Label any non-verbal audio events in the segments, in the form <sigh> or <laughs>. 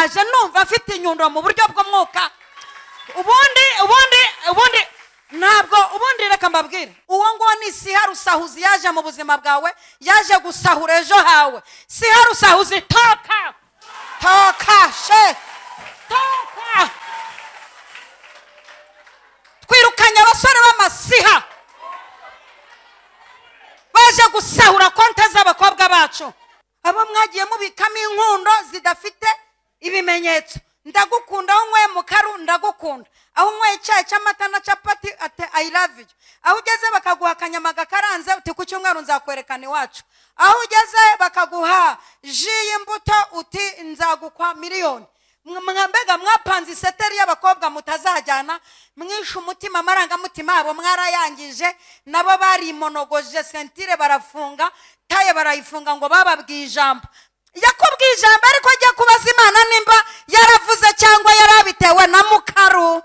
naje numva afite inyundo mu buryo bw'umwuka ubundi ubundi ubundi ntabwo ubundi reka mbabwire. Uwo nguwo ni siha rusahuzi yaje mu buzima bwawe yaje gusahura ejo hawe. Siha rusahuzi toka! Toka she! Toka! Twirukanye abasore b'amasiha. Baje gusahura konti z'abakobwa bacu. Abo mwagiye mubikamo inkundo zidafite ibimenyetso. Ndagukunda aho unyweye mu karu ndagukunda. Aho unyweye icyayi cy'amata na capati ati i love aho ugeze bakaguha akanyama gakaranze uti ku cyumweru nzakwerekana iwacu. Aho ugeze bakaguha ji y'imbuto uti nzagukwa miliyoni. Mwa- mbega mwapanze iseteri y'abakobwa mutazajyana? Mwishe umutima amarangamutima yabo mwarayangije. Nabo barimonogoje sentire barafunga taye barayifunga ngo bababwiye ijambo. Yakubwiye ijambo ariko ajya kubaza imana nimba yaravuze cyangwa yarabitewe na mukaru.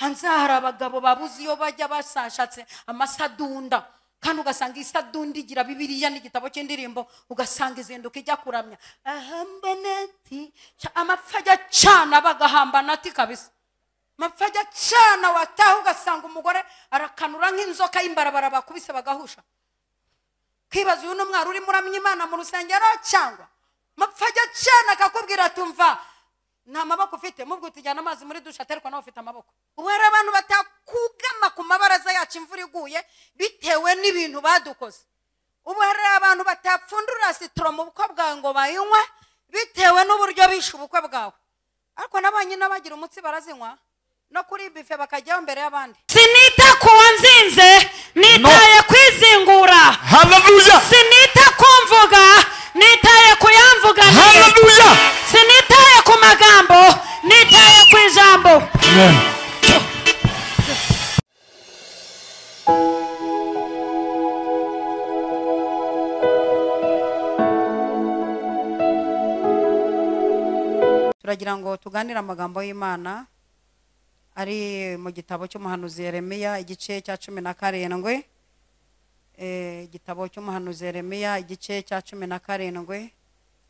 Hanze hari abagabo babuze iyo bajya basashatse amasadunda. Kandi ugasanga isadunda igira bibiriya n'igitabo cy'indirimbo ugasanga izinduka ijya kuramya. Ahambanati amapfa ajya acana bagahambanati kabisa. Amapfa ajya acana wataha ugasanga umugore arakanura nk'inzoka y'imbarabara bakubise bagahusha. Kwibaza uyu ni umwari urimo uramya imana mu rusengero cyangwa? Amapfa ajya acana akakubwira tumva nta maboko ufite mubwo tujyana amazi muri dushe aterwa nawe ufite amaboko. Ubu hari abantu batakugama ku mabaraza yacu imvura iguye bitewe n'ibintu badukoze. Ubu hari abantu batapfundurira sitoro mu bukwe bwawe ngo bayinywe bitewe n'uburyo bishe ubukwe bwawe. Ariko nabonye n'abagira umutsi barazinywa no kuri bife bakajyaho mbere y'abandi. Sinita ku wanzinze nitaye kwizingura. Haleluya sinita ku mvuga nitaye ku yamvuga haleluya sinitaye ku magambo nitaye ku ijambo. Turagira ngo tuganire amagambo y'imana ari mu gitabo cy'umuhanuzi Yeremiya igice cya cumi na karindwi. Igitabo cy'umuhanuzi Yeremiya igice cya cumi na karindwi.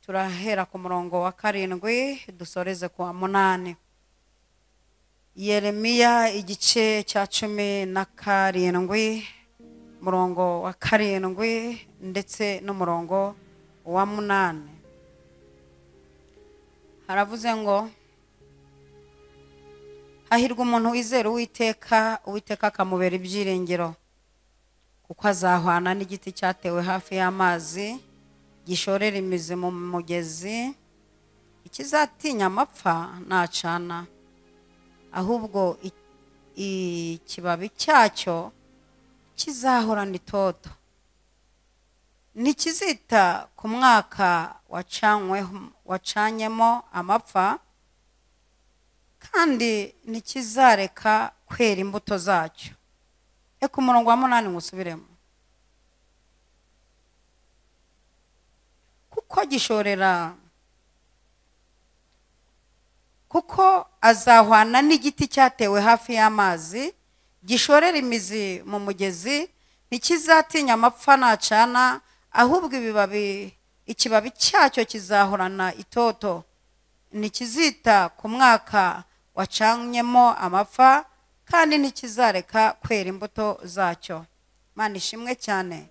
Turahera ku murongo wa karindwi dusoreze ku wa munani. Yeremiya igice cya cumi na karindwi umurongo wa karindwi ndetse n'umurongo wa munani. Haravuze ngo hahirwa umuntu wizera uwiteka uwiteka akamubera ibyiringiro. Kuko azahwana n'igiti cyatewe hafi y'amazi gishorera imizi mu mugezi ikizatinya amapfa ntacana. Ahubwo ikibabi cyacyo kizahorana itoto ntikizita ku mwaka wacanyemo amapfa kandi ntikizareka kwera imbuto zacyo. Reka umurongo wa munani ngusubiremo kuko gishorera. Kuko azahwana n'igiti cyatewe hafi y'amazi gishorera imizi mu mugezi ntikizatinya amapfa nacana ahubwo ibibabi ikibabi cyacyo kizahorana itoto. Ntikizita ku mwaka wacanyemo amapfa kandi ntikizareka kwera imbuto zacyo. Mana ishimwe cyane.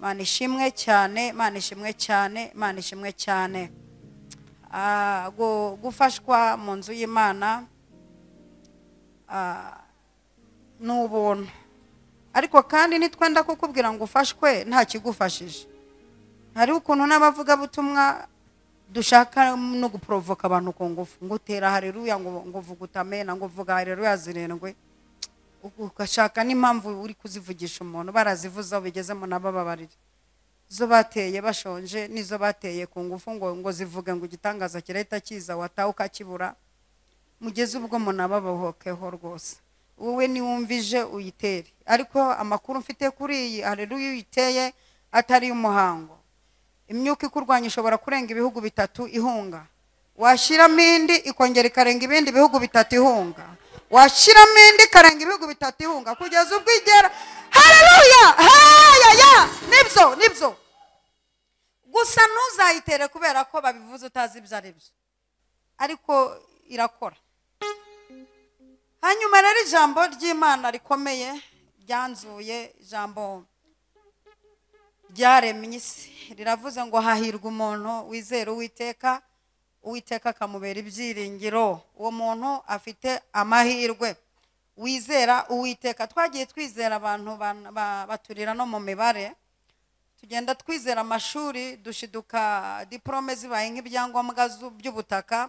Mana ishimwe cyane mana ishimwe cyane mana ishimwe cyane. Ah, gu- gufashwa mu nzu y'imana ah, ni ubuntu ariko kandi nitwenda kukubwira ngo ufashwe nta kigufashije. Hari ukuntu n'abavugabutumwa dushaka no guporovoka abantu ku ngufu. Ngo utera hareruya ngo uvuga utamena ngo uvuga hareruya zirindwi. Ugashaka n'impamvu uri kuzivugisha umuntu. Barazivuze aho bigezemo nabo babarire. Zo bateye bashonje n'izo bateye ku ngufu ngo ngo zivuge ngo igitangaza kirahita kiza wataha ukakibura mugeze ubwo munababohokeho rwose. Wowe niwumvije uyitere ariko amakuru mfite kuri iyi hareruya uyiteye atari umuhango. Imyuka ikurwanya ishobora kurenga ibihugu bitatu ihunga. Washyiramo indi ikongera ikarenga ibindi bihugu bitatu ihunga. Washyiramo indi ikarenga ibihugu bitatu ihunga kugeza ubwo igera. Hareruya hayaya ni byo ni byo gusa ntuzayitere kubera ko babivuze utazi ibyo ari byo. Ariko irakora. Hanyuma rero ijambo ry'imana rikomeye ryanzuye ijambo ryaremye isi. Riravuze ngo hahirwa umuntu wizera uwiteka. Uwiteka akamubera ibyiringiro. Uwo muntu afite amahirwe. Wizera uwiteka. Twagiye twizera abantu ban- ba- baturira no mu mibare. Tugenda twizera amashuri dushiduka diporome zibaye nk'ibyangombwa by'ubutaka.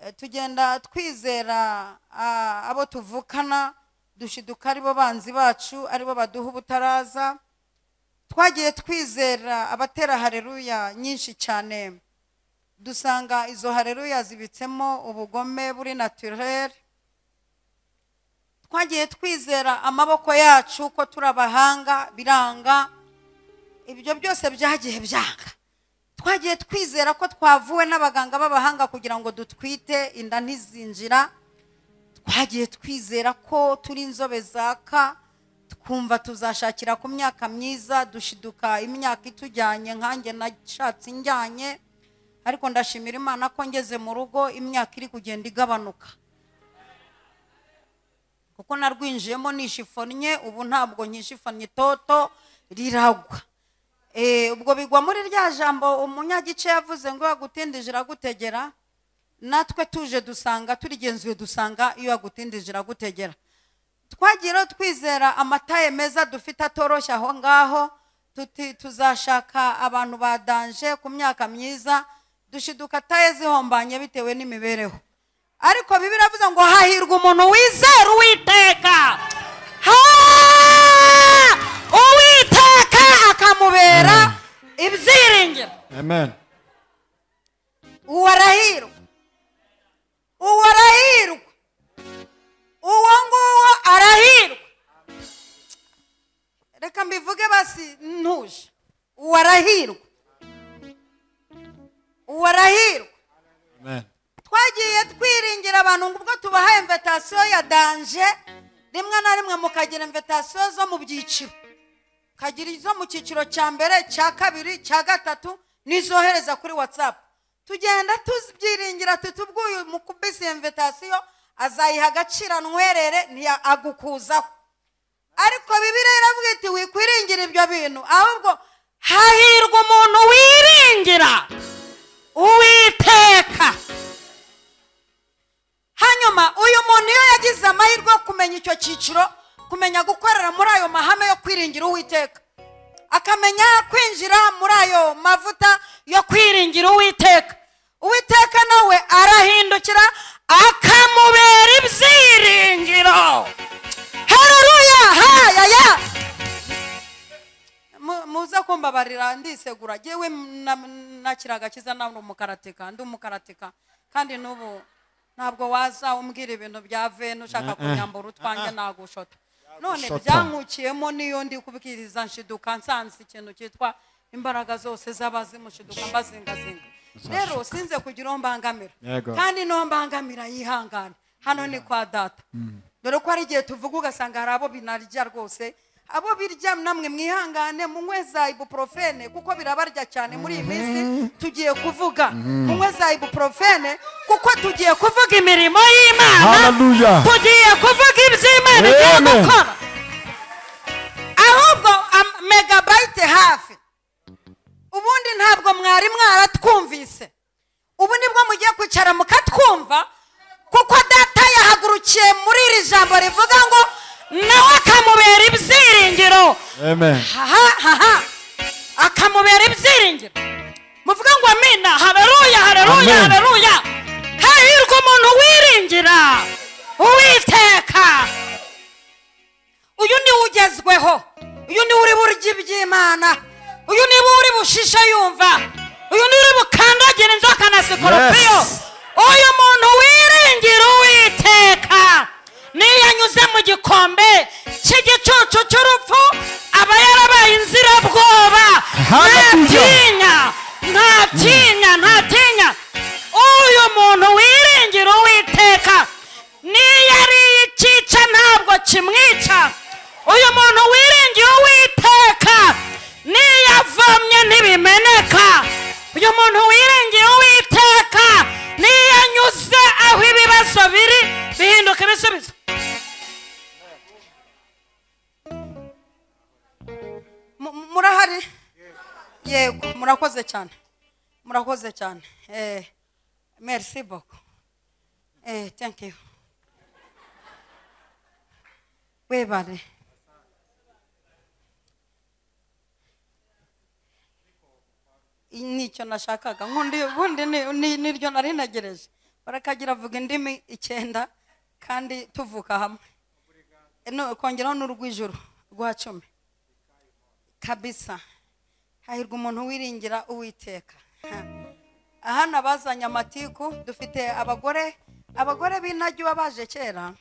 Eh, tugenda twizera abo tuvukana dushiduka ari bo banzi bacu ari bo baduha ubutaraza. Twagiye twizera abatera hareruya nyinshi cyane. Dusanga izo hareruya zibitsemo ubugome buri naturere twagiye twizera amaboko yacu ko turi abahanga biranga. Ibyo byose byagiye byanga. Twagiye twizera ko twavuwe n'abaganga b'abahanga kugira ngo dutwite inda ntizinjira. Twagiye twizera ko turi inzobe zaka. Twumva tuzashakira ku myaka myiza dushiduka imyaka itujyanye nkanjye nashatse injyanye. Ariko ndashimira imana ko ngeze mu rugo imyaka iri kugenda igabanuka. Kuko narwinjiyemo nishifonnye ubu ntabwo nkishifonnye itoto riragwa. Eh, ubwo bigwa muri rya jambo umunyagice yavuze ngo yagutindije iragutegera. Natwe tuje dusanga turigenzuye dusanga iyo yagutindije iragutegera. Twagiye rero twizera amataye meza dufite atoroshye aho ngaho tuzashaka abantu badanje ku myaka myiza dushiduka taye zihombanye bitewe n'imibereho. Ariko bibi iravuze ngo hahirwa umuntu wizera uwiteka. Uwiteka akamubera ibyiringiro. Amen. uwo arahirwa uwo arahirwa uwo nguwo arahirwa. Reka mbivuge basi ntuje. Uwo arahirwa uwo arahirwa Amen. twagiye twiringira abantu ngo ubwo tubaha imvetasiyo ya danje rimwe na rimwe mukagira imvetasiyo zo mu byiciro. Kagira izo mu cyiciro cya mbere cya kabiri cya gatatu n'izohereza kuri watsapu tugenda tubyiringira tutubwuye mukubise iyo imvetasiyo azayiha agaciro anwerere ntiyagukuzaho. Ariko bibiriya iravuga iti wikwiringira ibyo bintu. Ahubwo hahirwa umuntu wiringira. Uwiteka. Hanyuma uyu muntu iyo yagize amahirwe yo kumenya icyo cyiciro kumenya gukorera muri ayo mahame yo kwiringira uwiteka akamenya kwinjira muri ayo mavuta yo kwiringira uwiteka. Uwiteka nawe arahindukira akamubera ibyiringiro. Hareruya hayaya muze kumbabarira ndisegura jyewe na- nakira agakiza nawe umukaratika ndi umukaratika kandi n'ubu ntabwo waza umbwira ibintu bya vene ushaka kunyambura utwanjye nagushota none byankukiyemo niyo ndi kubwiriza nshiduka nsanze ikintu cyitwa imbaraga zose z'abazimushiduka mbazingazinga. Rero sinze kugira uwo mbangamira. Kandi n'uwo mbangamira yihangane. Hano ni kwa data. Dore ko hari igihe tuvuga ugasanga hari abo binarya rwose abo birya namwe mwihangane munywe za ibuprofene kuko birabarya cyane muri iyi minsi tugiye kuvuga. Munywe za ibuprofene kuko tugiye kuvuga imirimo y'imana. Hallelujah. tugiye kuvuga iby'imana igiye gukora. Ahubwo am- megabayite hafi. Ubundi ntabwo mwari mwaratwumvise. Ubu ni bwo mugiye kwicara mukatwumva kuko data yahagurukiye muri iri jambo rivuga ngo nawe akamubera ibyiringiro akamubera ibyiringiro muvuga ngo amina. Hareruya hareruya hareruya hahirwa umuntu wiringira uwiteka. Uyu ni we ugezweho. Uyu ni we uri burya iby'imana. Uyu ni we uri bushishe yumva. Uyu ni we uri bukandagira inzoka na sikoropiyo. Uyu muntu wiringira uwiteka. Niyo anyuze mu gikombe cy'igicucu cy'urupfu aba yarabaye inzirabwoba. Ntatinya ntatinya ntatinya uyu muntu wiringira uwiteka niyo ariye icyica ntabwo kimwica. Uyu muntu wiringiye uwiteka niyo avomye ntibimeneka. Uyu muntu wiringiye uwiteka niyo ibibazo biri bihinduka ibisubizo. Murahari? Yego murakoze cyane. Murakoze cyane. Eh, merci beaucoup. Eh, thank you. Webare ni cyo nashakaga. Nkundi ubundi ni- ni- niryo nari ntegereje. Barakagira avuga indimi icyenda kandi tuvuka hamwe. No kongeraho n'urw'ijuru rwa cumi. Kabisa. Hahirwa umuntu wiringira uwiteka. Ha. aha nabazanye amatiku dufite abagore abagore b'intajyi baje kera.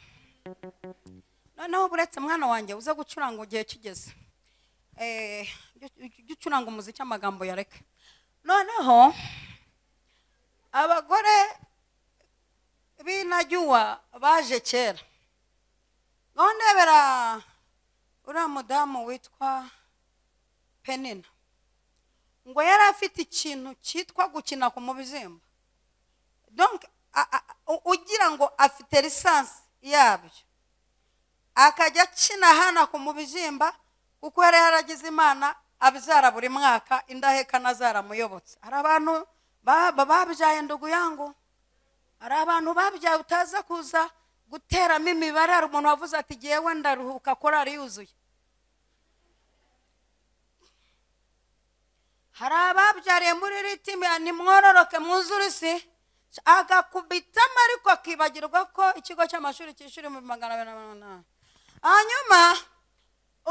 Noneho buretse mwana wanjye uza gucuranga igihe kigeze. Eh, jya jya ucuranga umuziki amagambo yareke. Noneho abagore b'intajyuwa baje kera. Ngaho ndebera uriya mudamu witwa penina. Ngo yari afite ikintu cyitwa gukina ku mubyimba ugira ngo afite lisansi yabyo. Akajya akina hana ku mubyimba kuko yari yaragize imana abyara buri mwaka indahekana zaramuyobotse hari abantu ba- ba- babyaye ndugu yangu. Hari abantu babyaye utaza kuza guteramo imibare hari umuntu wavuze ati ngewe ndaruhuka korari yuzuye. Hari ababyariye muri ritime nimwororoke mwuzure isi agakubitamo ariko akibagirwa ko ikigo cy'amashuri cyishyura ibihumbi magana abiri na mirongo inani. Hanyuma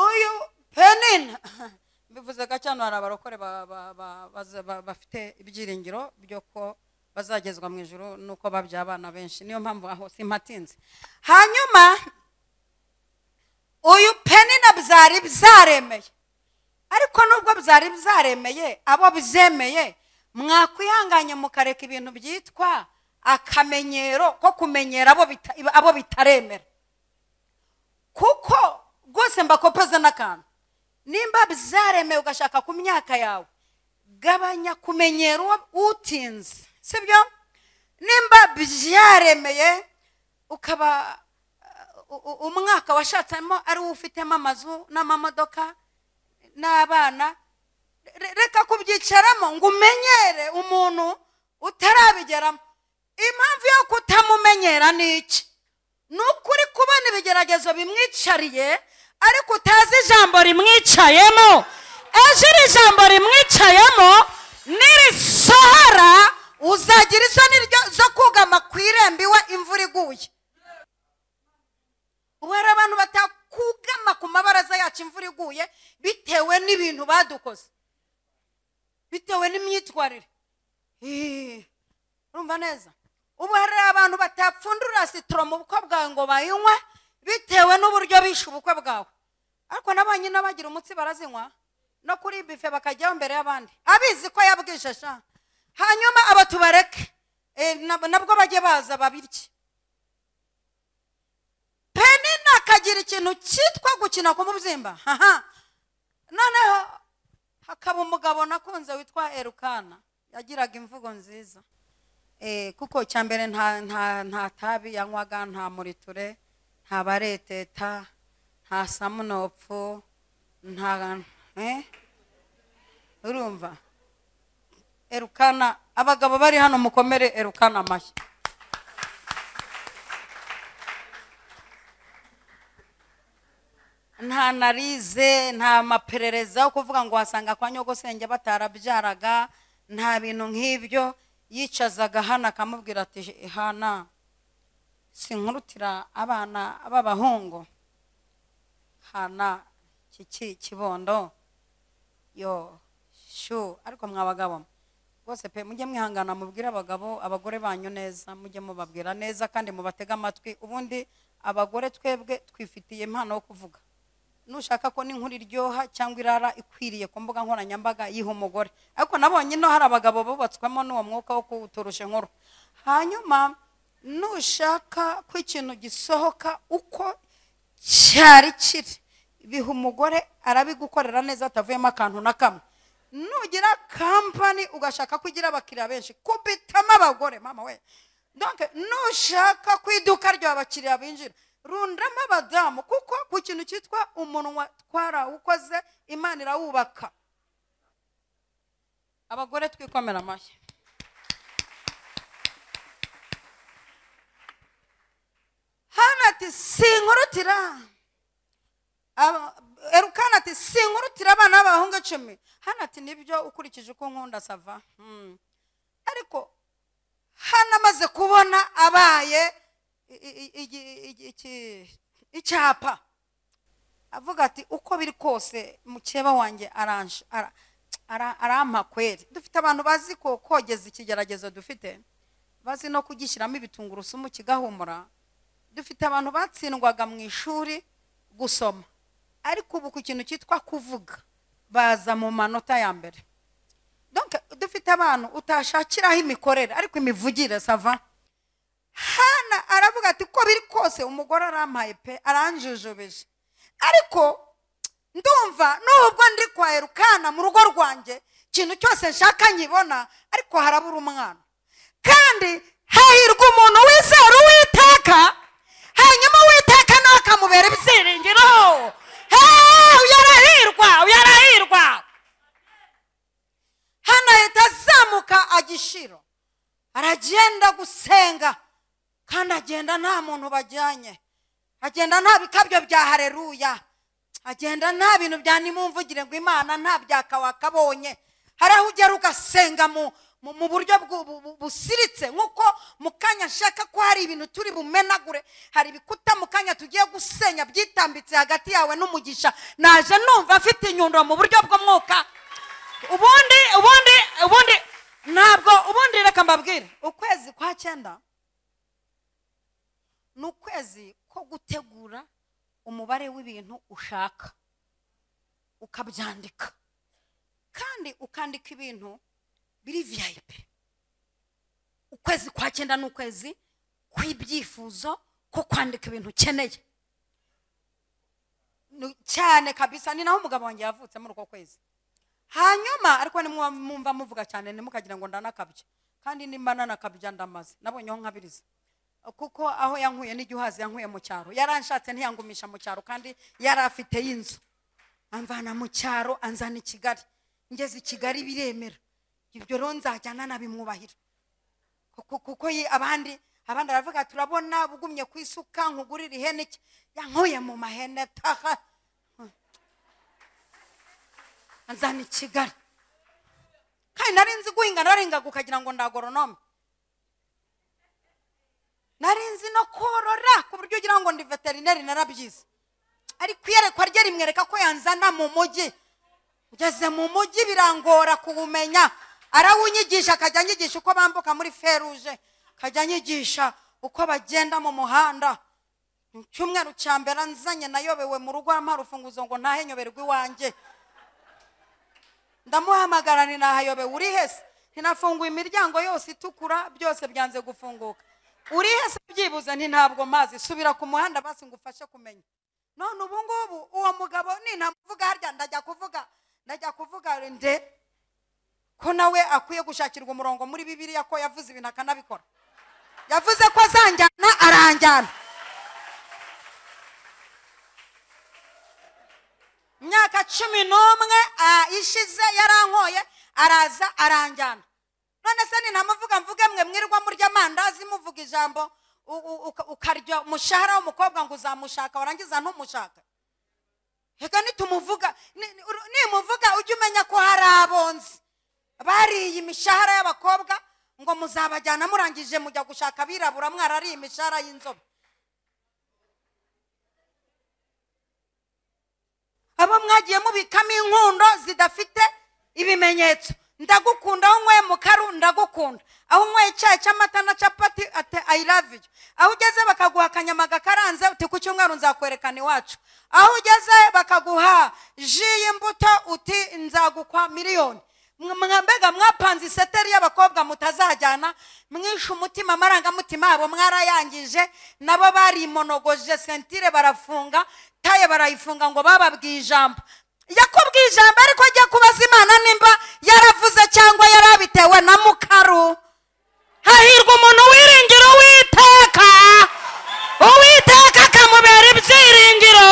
uyu penina <laughs> bivuze ko cyane hari abarokore bafite ibyiringiro byo ko bazagezwa mu ijoro nuko babyaye abana benshi. Niyo mpamvu aho simpatinze. Hanyuma uyu penina byari byaremeye. Ariko nubwo byari byaremeye abo byemeye mwakwihanganye mukareka ibintu byitwa akamenyero ko kumenyera abo bita- abo bitaremera. Kuko rwose mbakopeza n'akantu. Nimba byaremeye ugashaka ku myaka yawe gabanya kumenyera uwo utinze sibyo? Nimba byaremeye ukaba umwaka washatsemo ari wo ufitemo amazu n'amamodoka n'abana re- reka kubyicaramo ngo umenyere umuntu utarabigeramo impamvu yo kutamumenyera ni iki ni ukuri kubona ibigeragezo bimwicariye ariko utazi ijambo rimwicayemo. Ejo iri jambo rimwicayemo nirisohora uzagira isoni zo kugama ku irembo iwe imvura iguye. Ubu hari abantu batakugama ku mabaraza yacu imvura iguye bitewe n'ibintu badukoze. Bitewe n'imyitwarire. Urumva neza? Ubu hari abantu batapfundurira sitoro mu bukwe bwawe ngo bayinywe bitewe n'uburyo bishe ubukwe bwawe. Ariko nabonye n'abagira umutsi barazinywa no kuri bife bakajyaho mbere y'abandi. Abizi ko yabwishe sha. Hanyuma aba tubareke. Nab- nabwo bajye baza babirye. Penina akagira ikintu cyitwa gukina ku mubyimba. Noneho hakaba umugabo nakunze witwa erukana. Yagiraga imvugo nziza. Eh, kuko icya mbere nta tabi yanywaga nta muriture nta bareteta nta samunopfu nta eh? urumva? Erukana abagabo bari hano mukomere erukana amashyi. Nta narize nta maperereza yo kuvuga ngo wasanga kwa nyogosenge batarabyaraga nta bintu nk'ibyo. Yicazaga hano akamubwira ati hana sinkurutira abana b'abahungu. Hana kiki kibondo? Yo shu ariko mwa bagabo rwose pe mujye mwihangana mubwire abagabo abagore banyu neza mujye mubabwira neza kandi mubatege amatwi. Ubundi abagore twebwe twifitiye impano yo kuvuga. Nushaka ko n'inkuru iryoha cyangwa irara ikwiriye ku mbuga nkoranyambaga yiha umugore. Ariko nabonye ino hari abagabo bubatswemo n'uwo mwuka wo kuturusha inkuru. Hanyuma nushaka ko ikintu gisohoka uko cyari kiri. Biha umugore arabigukorera neza atavuyemo akantu na kamwe. Nugira kampani ugashaka ko ugira abakiriya benshi. Kubitamo abagore mama we. Nushaka ku iduka ryawe abakiriya binjira. Rundamo abadamu kuko ku kintu cyitwa umunwa twarawukoze imana irawubaka. Abagore twikomera amashyi. Hano ati sinkurutira. Erukana ati sinkurutira abana b'abahungu icumi. Hano ati ni byo ukurikije uko nkunda sava Hmm. ariko hano amaze kubona abaye icyapa avuga ati uko biri kose mukeba wanjye arampa kweri dufite abantu bazi ko kogeza ikigeragezo dufite bazi no kugishyiramo ibitungurusumu kigahumura dufite abantu batsindwaga mu ishuri gusoma ariko ubu ku kintu cyitwa kuvuga baza mu manota ya mbere dufite abantu utashakiraho imikorere ariko imivugire sava hana aravuga ati ko biri kose? Umugore arampaye pe aranjujubeje ariko ndumva nubwo ndi kwa erukana mu rugo rwanjye ikintu cyose nshaka nkibona ariko harabura umwana. Kandi hahirwa umuntu wizera uwiteka hanyuma uwiteka nawe akamubera ibyiringiro. Hey, uyu arahirwa uyu arahirwa hano ahita azamuka agishiro aragenda gusenga. Kandi agenda nta muntu bajyanye. Agenda nta bikabyo bya hareruya agenda nta bintu bya nimumvugire ngo imana nta byaka wakabonye hari aho ugera ugasenga mu buryo busiritse. Nk'uko mu kanya nshaka ko hari ibintu turi bumenagure hari ibikuta mu kanya tugiye gusenya byitambitse hagati yawe n'umugisha. Naje numva afite inyundo mu buryo bw'umwuka ubundi ubundi ubundi ntabwo ubundi reka mbabwire. Ukwezi kwa cyenda ni ukwezi ko gutegura umubare w'ibintu ushaka ukabyandika. Kandi ukandika ibintu biri viyayipi ukwezi kwa cyenda ni ukwezi kw'ibyifuzo ko kwandika ibintu ukeneye. Cyane kabisa ni naho umugabo wanjye yavutse muri uko kwezi. Hanyuma ariko nimwumva muvuga cyane ntimukagira ngo ndanakabya. Kandi nimba nanakabya ndamaze. Nabonyeho nkabiriza. Kuko aho yankuye n'igihazi yankuye mu cyaro. Yaranshatse ntiyangumisha mu cyaro kandi yari afite y'inzu amvana mu cyaro anzana i kigali. Ngeze i kigali biremera. Ibyo rero nzajya nanabimwubahira kuko abandi abandi baravuga turabona bugumye ku isuka nkugurira ihene yankuye mu mahene taha. Anzana i kigali. Kandi nari nzi guhinga narahingaga ukagira ngo ndagoronome nari nzi no korora ku buryo ugira ngo ndi veterineri narabyize. Ariko iyerekwa rye rimwereka ko yanzana mu mujyi ngeze mu mujyi birangora kuwumenya. Arawunyigisha akajya anyigisha uko bambuka muri feruje. Akajya anyigisha uko bagenda mu muhanda. Mu cyumweru cya mbere nzanye nayobewe mu rugo ampa urufunguzo ngo ntahe nyoberwa iwanjye. Ndamuhamagara ninahayobewe uri hese ntinafunguye imiryango yose itukura byose byanze gufunguka. Uri hese byibuze nti ntabwo mazi. Subira ku muhanda basi ngo ufashe kumenya. None ubu ngubu uwo mugabo nintamuvuga harya? Ndajya kuvuga ndajya kuvuga nde? Ko nawe akwiye gushakirwa umurongo muri bibiliya ko yavuze ibintu akanabikora? Yavuze ko azanjyana aranjyana. Imyaka cumi n'umwe ah, ishize yarankoye araza aranjyana. None se nintamuvuga mvuge mwe mwirirwa murya amandazi muvuga ijambo. Ukarya umushahara w'umukobwa ngo uzamushaka warangiza ntumushaka reka nitumuvuga ni- ni- nimuvuga ujye umenya ko hari abonzi. Bariye imishahara y'abakobwa ngo muzabajyana murangije mujya gushaka abirabura mwarariye imishahara y'inzobe. Abo mwagiye mubikamo inkundo zidafite ibimenyetso. Ndagukunda aho unyweye mu karu ndagukunda. Aho unyweye icyayi cy'amata na capati ati i love aho ugeze bakaguha akanyama gakaranze uti ku cyumweru nzakwerekana iwacu. Aho ugeze bakaguha ji y'imbuto uti nzagukwa miliyoni. Mwa- mwa- mbega mwapanze iseteri y'abakobwa mutazajyana. Mwishe umutima amarangamutima yabo mwarayangije. Nabo barimonogoje sentire barafunga taye barayifunga ngo bababwiye ijambo. Yakubwiye ijambo ariko ajya kubaza imana nimba yaravuze cyangwa yarabitewe na mukaru. Hahirwa umuntu wiringira uwiteka uwiteka akamubera ibyiringiro.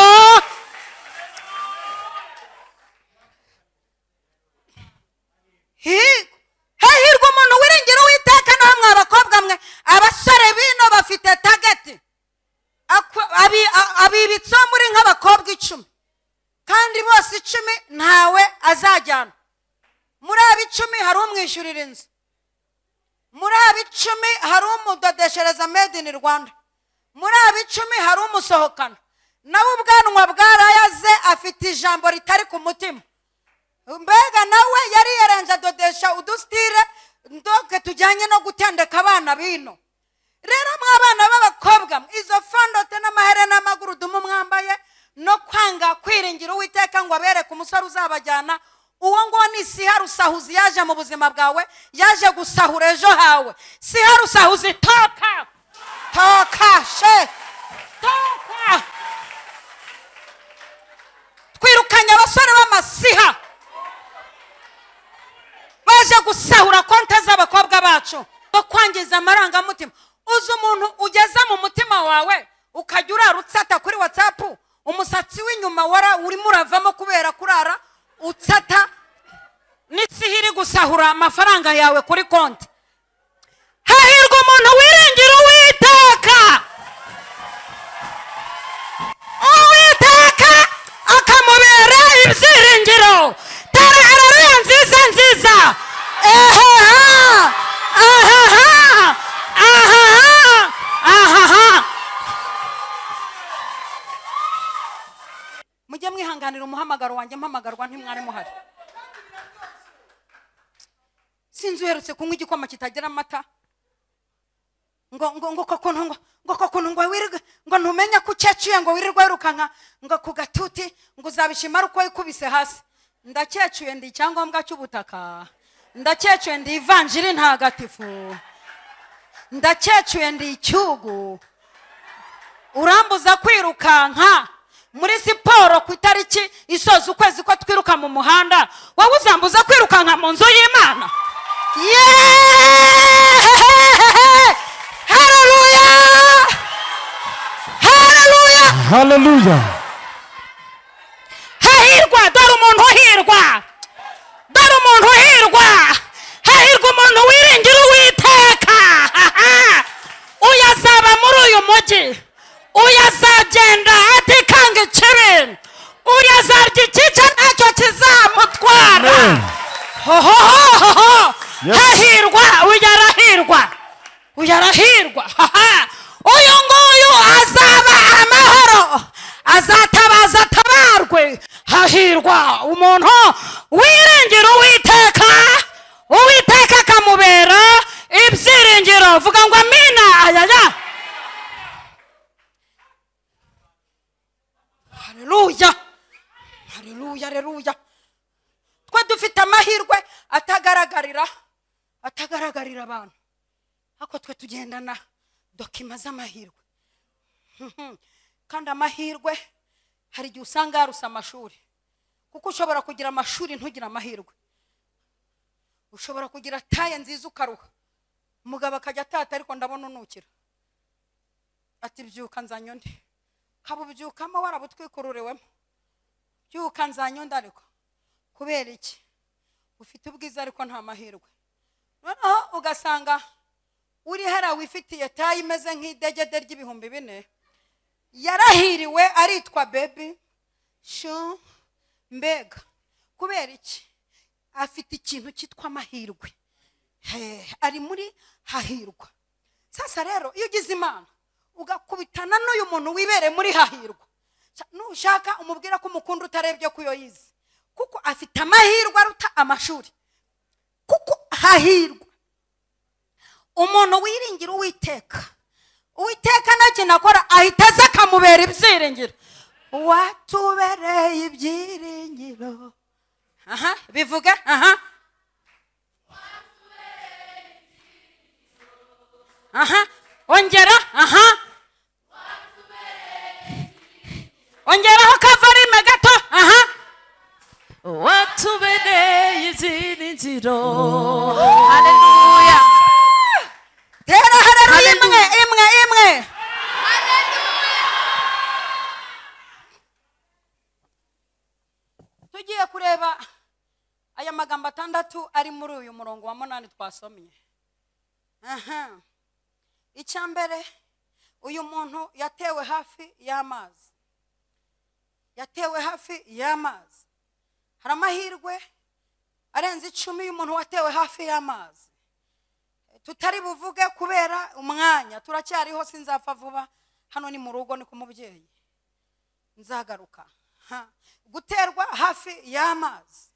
Hi- hahirwa umuntu wiringira uwiteka naho mwa bakobwa mwe abasore bino bafite tageti abibitseho muri nk'abakobwa icumi. Kandi bose icumi ntawe azajyana. Muri abo icumi hari umwishyurira inzu. Muri abo icumi hari umudodeshereza made in rwanda. Muri abo icumi hari umusohokana. Nawe ubwanwa bwarayaze afite ijambo ritari ku mutima. Mbega nawe yari yarenze adodesha udusitire ndoke tujyanye no gutendeka abana bino. Rero mw'abana b'abakobwa izo fondote n'amaherena n'amagurudumu mwambaye no kwanga kwiringira uwiteka ngo abereke umusore uzabajyana. Uwo nguwo ni siharusahuzi yaje mu buzima bwawe yaje gusahura ejo hawe. Siharusahuzi toka! Toka she! Toka! Twirukanye abasore b'amasiha. Baje gusahura konti z'abakobwa bacu. No kwangiza amarangamutima. Uzi umuntu ugeze mu mutima wawe ukajya urara utsata kuri watsapu umusatsi w'inyuma wara urimo uravamo kubera kurara utsata n'isiha iri gusahura amafaranga yawe kuri konti. Hahirwa umuntu wiringira uwiteka! Uwiteka akamubera ibyiringiro. Tara nziza nziza. Eheha ahaha mwihanganira umuhamagaro wanjye mpamagarwa ntimwari muhari. Sinzi uherutse kunywa igikoma kitagira amata. Ngo ngo ngo kokuntu ngo ngo kokuntu ngo wirirwe ngo ntumenye ko ucecuye ngo wirirwe wirukanka ngo ku gatuti ngo uzabishima ari uko wikubise hasi. Ndacecuye ndi icyangombwa cy'ubutaka. Ndacecuye ndi ivanjiri ntagatifu. Ndacecuye ndi icyugu. Urambuza kwirukanka. Muri siporo ku itariki isoza ukwezi ko twiruka mu muhanda wowe uzambuza kwirukanka mu nzu y'imana. Hareruya haleluya hahirwa dore umuntu uhirwa. Dore umuntu uhirwa. Hahirwa umuntu wiringira uwiteka. <laughs> Uyazaba muri uyu mujyi uyu azagenda atikanga ikibi uyu azarya ikica ntacyo kizamutwara hohohoho hahirwa uyu arahirwa uyu arahirwa uyu nguyu azaba amahoro. Azatabaza atabarwe hahirwa umuntu wiringira uwiteka uwiteka akamubera ibyiringiro. Vuga ngo amina ayaya. Haleluya haleluya haleluya twe dufite amahirwe atagaragarira atagaragarira abantu. Ariko twe tugendana dokima z'amahirwe. Mhm. kandi amahirwe hari igihe usanga yarusa amashuri. Kuko ushobora kugira amashuri ntugire amahirwe. Ushobora kugira taye nziza ukaruha. Umugabo akajya atata ariko ndabona unukira. Ati byuka nzanye undi. Kabubyukamo warabutwikururiwemo byuka nzanye undi ariko kubera iki? Ufite ubwiza ariko nta mahirwe. Noneho ugasanga uri hariya wifitiye tayi imeze nk'idegede ry'ibihumbi bine yarahiriwe aritwa bebi shu mbega. Kubera iki? Afite ikintu cyitwa amahirwe. Ari muri hahirwa. Sasa rero iyo ugize imana ugakubitana n'uyu muntu wibereye muri hahirwa. Sha- nushaka umubwira ko umukunda utarebye ko iyo yize. Kuko afite amahirwe aruta amashuri. Kuko hahirwa. Umuntu wiringira uwiteka. Uwiteka nta kintu akora ahita aza akamubera ibyiringiro. Watubereye ibyiringiro. Aha bivuga? Aha. Aha. Ongera? Aha. ongeraho kavarime gato aha. Watubereye izindi ngiro hareruya rero hareruya imwe imwe imwe. Tugiye kureba aya magambo atandatu ari muri uyu murongo wa munani twasomye. Aha. Icya mbere uyu muntu yatewe hafi y'amazi. Yatewe hafi y'amazi. Hari amahirwe arenze icumi y'umuntu watewe hafi y'amazi. Tutari buvuge kubera umwanya turacyariho sinzapfa vuba. Hano ni mu rugo ni ku mubyeyi. Nzagaruka. Guterwa hafi y'amazi.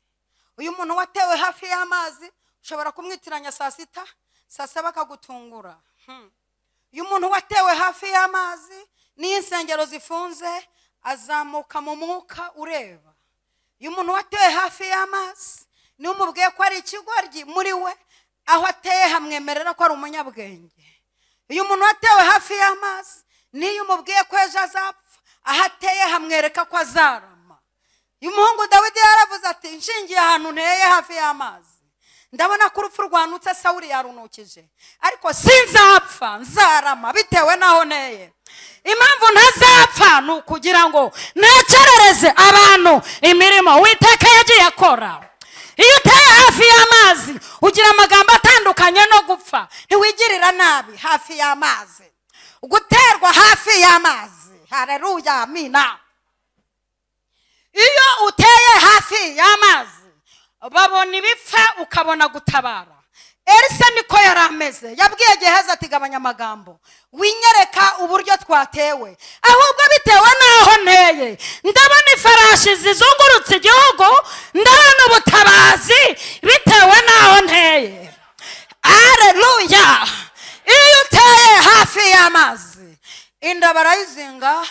Uyu muntu watewe hafi y'amazi ushobora kumwitiranya saa sita saa saba akagutungura. Hmm. uyu muntu watewe hafi y'amazi n'iyo insengero zifunze azamuka mu mwuka ureba. Uyu muntu watewe hafi y'amazi niyo umubwiye ko ari ikigoryi muri we aho ateye hamwemerera ko ari umunyabwenge. Uyu muntu watewe hafi y'amazi niyo umubwiye ko ejo azapfa aho ateye hamwereka ko azarama. Uyu muhungu dawidi yaravuze ati nshingiye ahantu nteye hafi y'amazi. Ndabona ko urupfu rwanutse sawuri yarunukije. Ariko sinzapfa nzarama bitewe n'aho nteye impamvu ntazapfa ni ukugira ngo ntekerereze abantu imirimo witeka yagiye akora. Iyo uteye hafi y'amazi ugira amagambo atandukanye no gupfa. Ntiwigirira nabi hafi y'amazi. Guterwa hafi y'amazi. Hareruya amina. Iyo uteye hafi y'amazi babona ibipfa ukabona gutabara. Elisa niko yari ameze. Yabwiye gehezi ati gabanya amagambo. Winyereka uburyo twatewe. Ahubwo bitewe n'aho nteye. Ndabona ifarashi zizungurutse igihugu ndabona ubutabazi bitewe n'aho nteye. Areruya iyo uteye hafi y'amazi inda barayizinga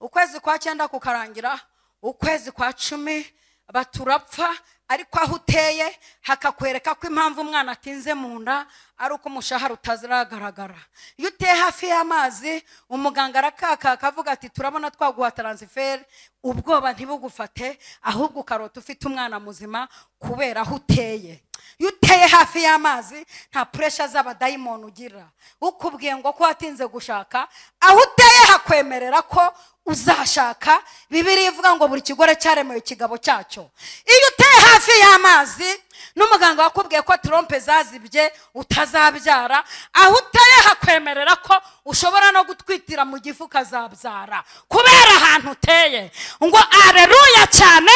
ukwezi kwa cyenda kukarangira ukwezi kwa cumi baturapfa ariko aho uteye hakakwereka ko impamvu umwana atinze mu nda ari uko umushahara utaziragaragara iyo uteye hafi y'amazi umuganga arakaka akavuga ati turabona twaguha taransiferi ubwoba ntibugufate ahubwo ukarota ufite umwana muzima kubera aho uteye. Iyo uteye hafi y'amazi nta puresha z'abadayimoni ugira. Ukubwiye ngo ko watinze gushaka aho uteye hakwemerera ko uzashaka bibiri ivuga ngo buri kigore cyaremewe ikigabo cyacyo iyo uteye hafi y'amazi n'umuganga wakubwiye ko trompe zazibye utazabyara aho uteye hakwemerera ko ushobora no gutwitira mu gifu ukazabyara. Kubera ahantu uteye. Ngo areruya cyane!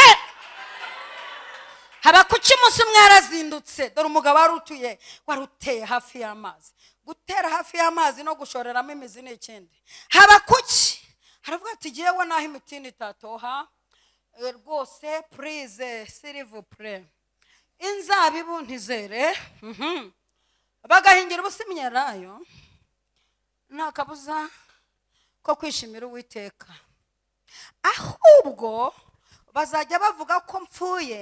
Haba kuki umunsi umwe yarazindutse dore umugabo wari utuye wari uteye hafi y'amazi. Gutera hafi y'amazi no gushoreramo imizi ni ikindi. Haba kuki haravuga ati ngewe naho imitini itatoha eh, rwose purize sirivu pure inzabibu ntizere mhm. bagahingira ubusa imyelayo nta kabuza ko kwishimira uwiteka ahubwo bazajya bavuga ko mpfuye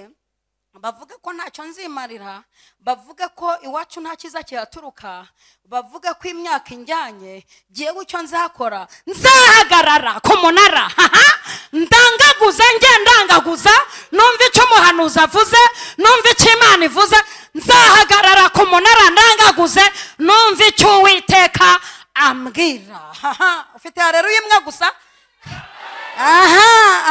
bavuge ko ntacyo nzimarira bavuge ko iwacu nta cyiza kihaturuka bavuge ko imyaka injyanye ngewe icyo nzakora nzahagarara ku munara. Haha, ndangaguza nge ndangaguza numva icyo umuhanuzi avuze numva icyo imana ivuze nzahagarara ku munara ndangaguze numva icyo uwiteka ambwira. Ufite hareruya imwe gusa? Aha!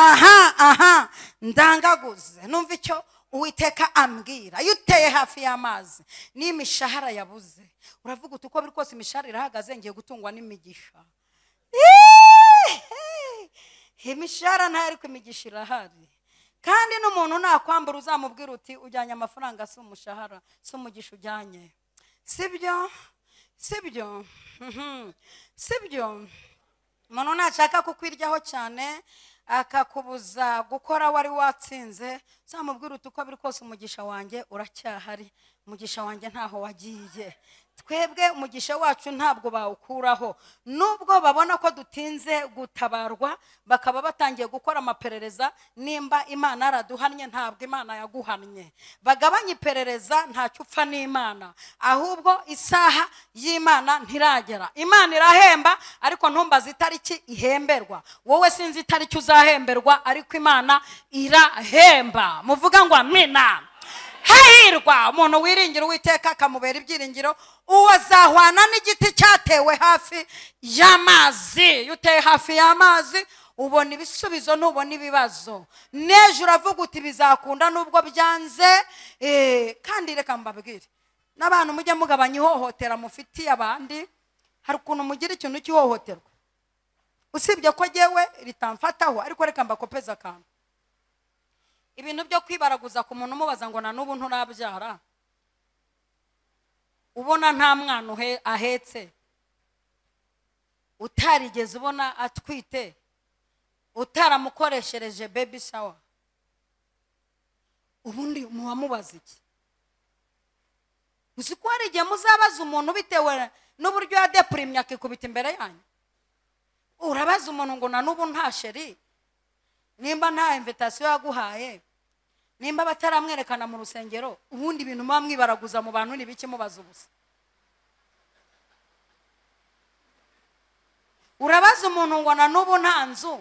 Aha! Aha! Ndangaguze numva icyo uwiteka ambwira. Iyo uteye hafi y'amazi n'imishahara yabuze. Uravuga uti uko biri kose imishahara irahagaze ngiye gutungwa n'imigisha. Imishahara ntayo ariko imigisha irahari. Kandi n'umuntu nakwambura uzamubwira uti ujyanye amafaranga si umushahara si umugisha ujyanye. Sibyo? Sibyo? Mhm. sibyo? Umuntu nashaka kukwiryaho cyane akakubuza gukora wari watsinze uzamubwira uti uko biri kose umugisha wanjye uracyahari umugisha wanjye ntaho wagiye. Twebwe umugisha wacu ntabwo bawukuraho. Nubwo babona ko dutinze gutabarwa bakaba batangiye gukora amaperereza nimba imana yaraduhannye ntabwo imana yaguhannye. Bagabanye iperereza ntacyo upfa n'imana. Ahubwo isaha y'imana ntiragera. Imana irahemba ariko ntumbaze itariki ihemberwa. Wowe sinzi itariki uzahemberwa ariko imana irahemba. Muvuga ngo amina. Hahirwa umuntu wiringira uwiteka akamubera ibyiringiro uwo azahwana n'igiti cyatewe hafi y'amazi. Iyo uteye hafi y'amazi ubona ibisubizo ntubona ibibazo. N'ejo uravuga uti bizakunda nubwo byanze? Eh, kandi reka mbabwire. N'abantu mujye mugabanya ihohotera mufitiye abandi hari ukuntu mugira ikintu cy'ihohoterwa. Usibye ko jyewe ritamfataho ariko reka mbakopeze akantu. Ibintu byo kwibaraguza ku muntu umubaza ngo na n'ubu nturabyara? Ubona nta mwana ahetse. Utarigeze ubona atwite. Utaramukoreshereje baby shower. Ubundi mubamubaza iki? Uzi ko hari igihe muzabaza umuntu bitewe n'uburyo yadepurimye akikubita imbere yanyu? Urabaza umuntu ngo na n'ubu nta sheri nimba nta invitasiyo yaguhaye nimba bataramwerekana mu rusengero ubundi ibintu muba mwibaraguza mu bantu ni bike mubaza ubusa. Urabaza umuntu ngo na n'ubu nta nzu?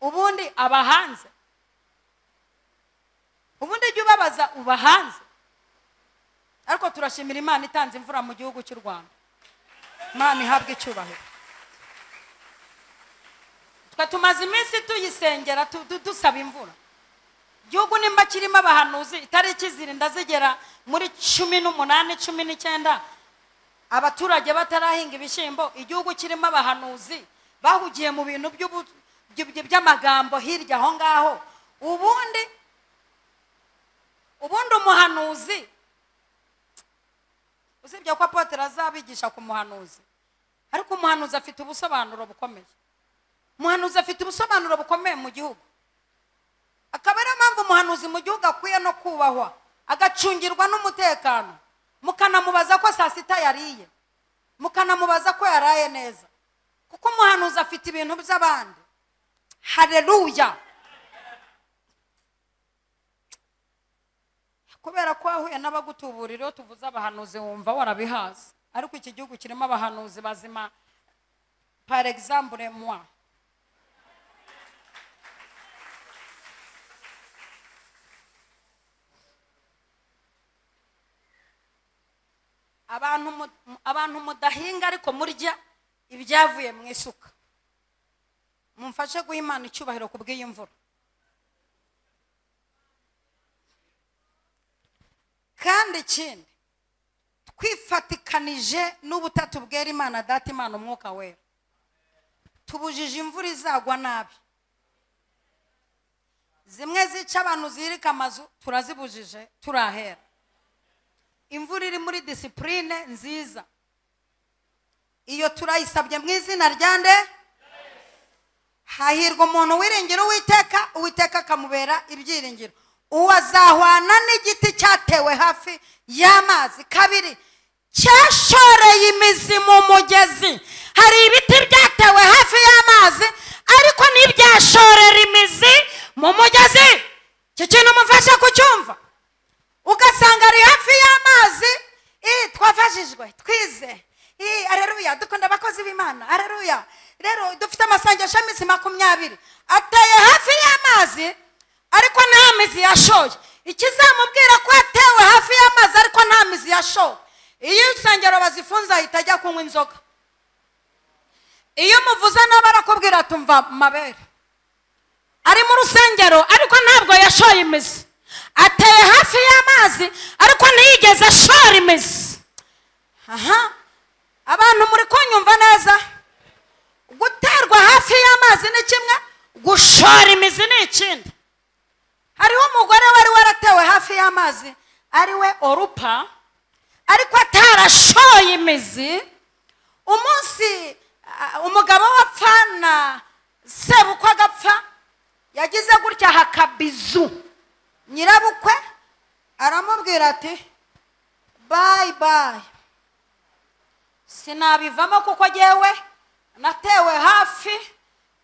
Ubundi aba hanze. Ubundi jya ubabaza uba hanze. Ariko turashimira imana itanze imvura mu gihugu cy'u rwanda. Imana ihabwe icyubahiro. Twe tumaze iminsi tuyisengera tu- tu- dusaba imvura. Igihugu nimba kirimo abahanuzi itariki zirinda zigera muri cumi n'umunani cumi n'icyenda abaturage batarahinga ibishyimbo igihugu kirimo abahanuzi bahugiye mu bintu by'amagambo hirya aho ngaho. Ubundi ubundi umuhanuzi usibye ko apotere azabigisha ku muhanuzi. Ariko umuhanuzi afite ubusobanuro bukomeye. Umuhanuzi afite ubusobanuro bukomeye mu gihugu. Akaba ariyo mpamvu umuhanuzi mu gihugu akwiye no kubahwa. Agacungirwa n'umutekano. Mukanamubaza ko saa sita yariye. Mukanamubaza ko yaraye neza. Kuko umuhanuzi afite ibintu by'abandi. Hareruya kubera ko wahuye n'abagutuburira iyo tuvuze abahanuzi wumva warabihaza ariko iki gihugu kirimo abahanuzi bazima par exemple moi. Abantu mu- abantu mudahinga ariko murya ibyavuye mu isuka. Mumfashe guha imana icyubahiro ku bw'iyi mvura. Kandi ikindi twifatikanije n'ubutatu bwera imana data imana umwuka wera. Tubujije imvura izagwa nabi. Zimwe zica abantu zihirika amazu turazibujije turahera. Imvura iri muri disipurine nziza. Iyo turayisabye mu izina rya nde? Hahirwa umuntu wiringira uwiteka uwiteka akamubera ibyiringiro. Uwo azahwana n'igiti cyatewe hafi y'amazi kabiri cyashoreye imizi mu mugezi. Hari ibiti byatewe hafi y'amazi ariko ntibyashorera imizi mu mugezi. Icyo kintu mufasha kucyumva? Ugasanga ari hafi y'amazi. Twafashijwe twize. Areruya dukunda abakozi b'imana areruya rero dufite amasengesho y'iminsi makumyabiri. Ateye hafi y'amazi ariko nta mizi yashoye. Ikizamubwira ko yatewe hafi y'amazi ariko nta mizi yashoye. Iyo insengero bazifunze ahita ajya kunywa inzoga. Iyo umuvuze nawe arakubwira tumva mabere. Ari mu rusengero ariko ntabwo yashoye imizi. Ateye hafi y'amazi ariko ntiyigeze ashora imizi. Aha. Abantu muri kunyumva neza? Guterwa hafi y'amazi ni kimwe gushora imizi ni ikindi. Hariho umugore wari waratewe hafi y'amazi ari we orupa ariko atarashoye imizi. Umunsi ah, umugabo we apfa na sebukwe agapfa yagize gutya hakabizu. Nyirabukwe aramubwira ati bayi bayi sinabivamo kuko jyewe natewe hafi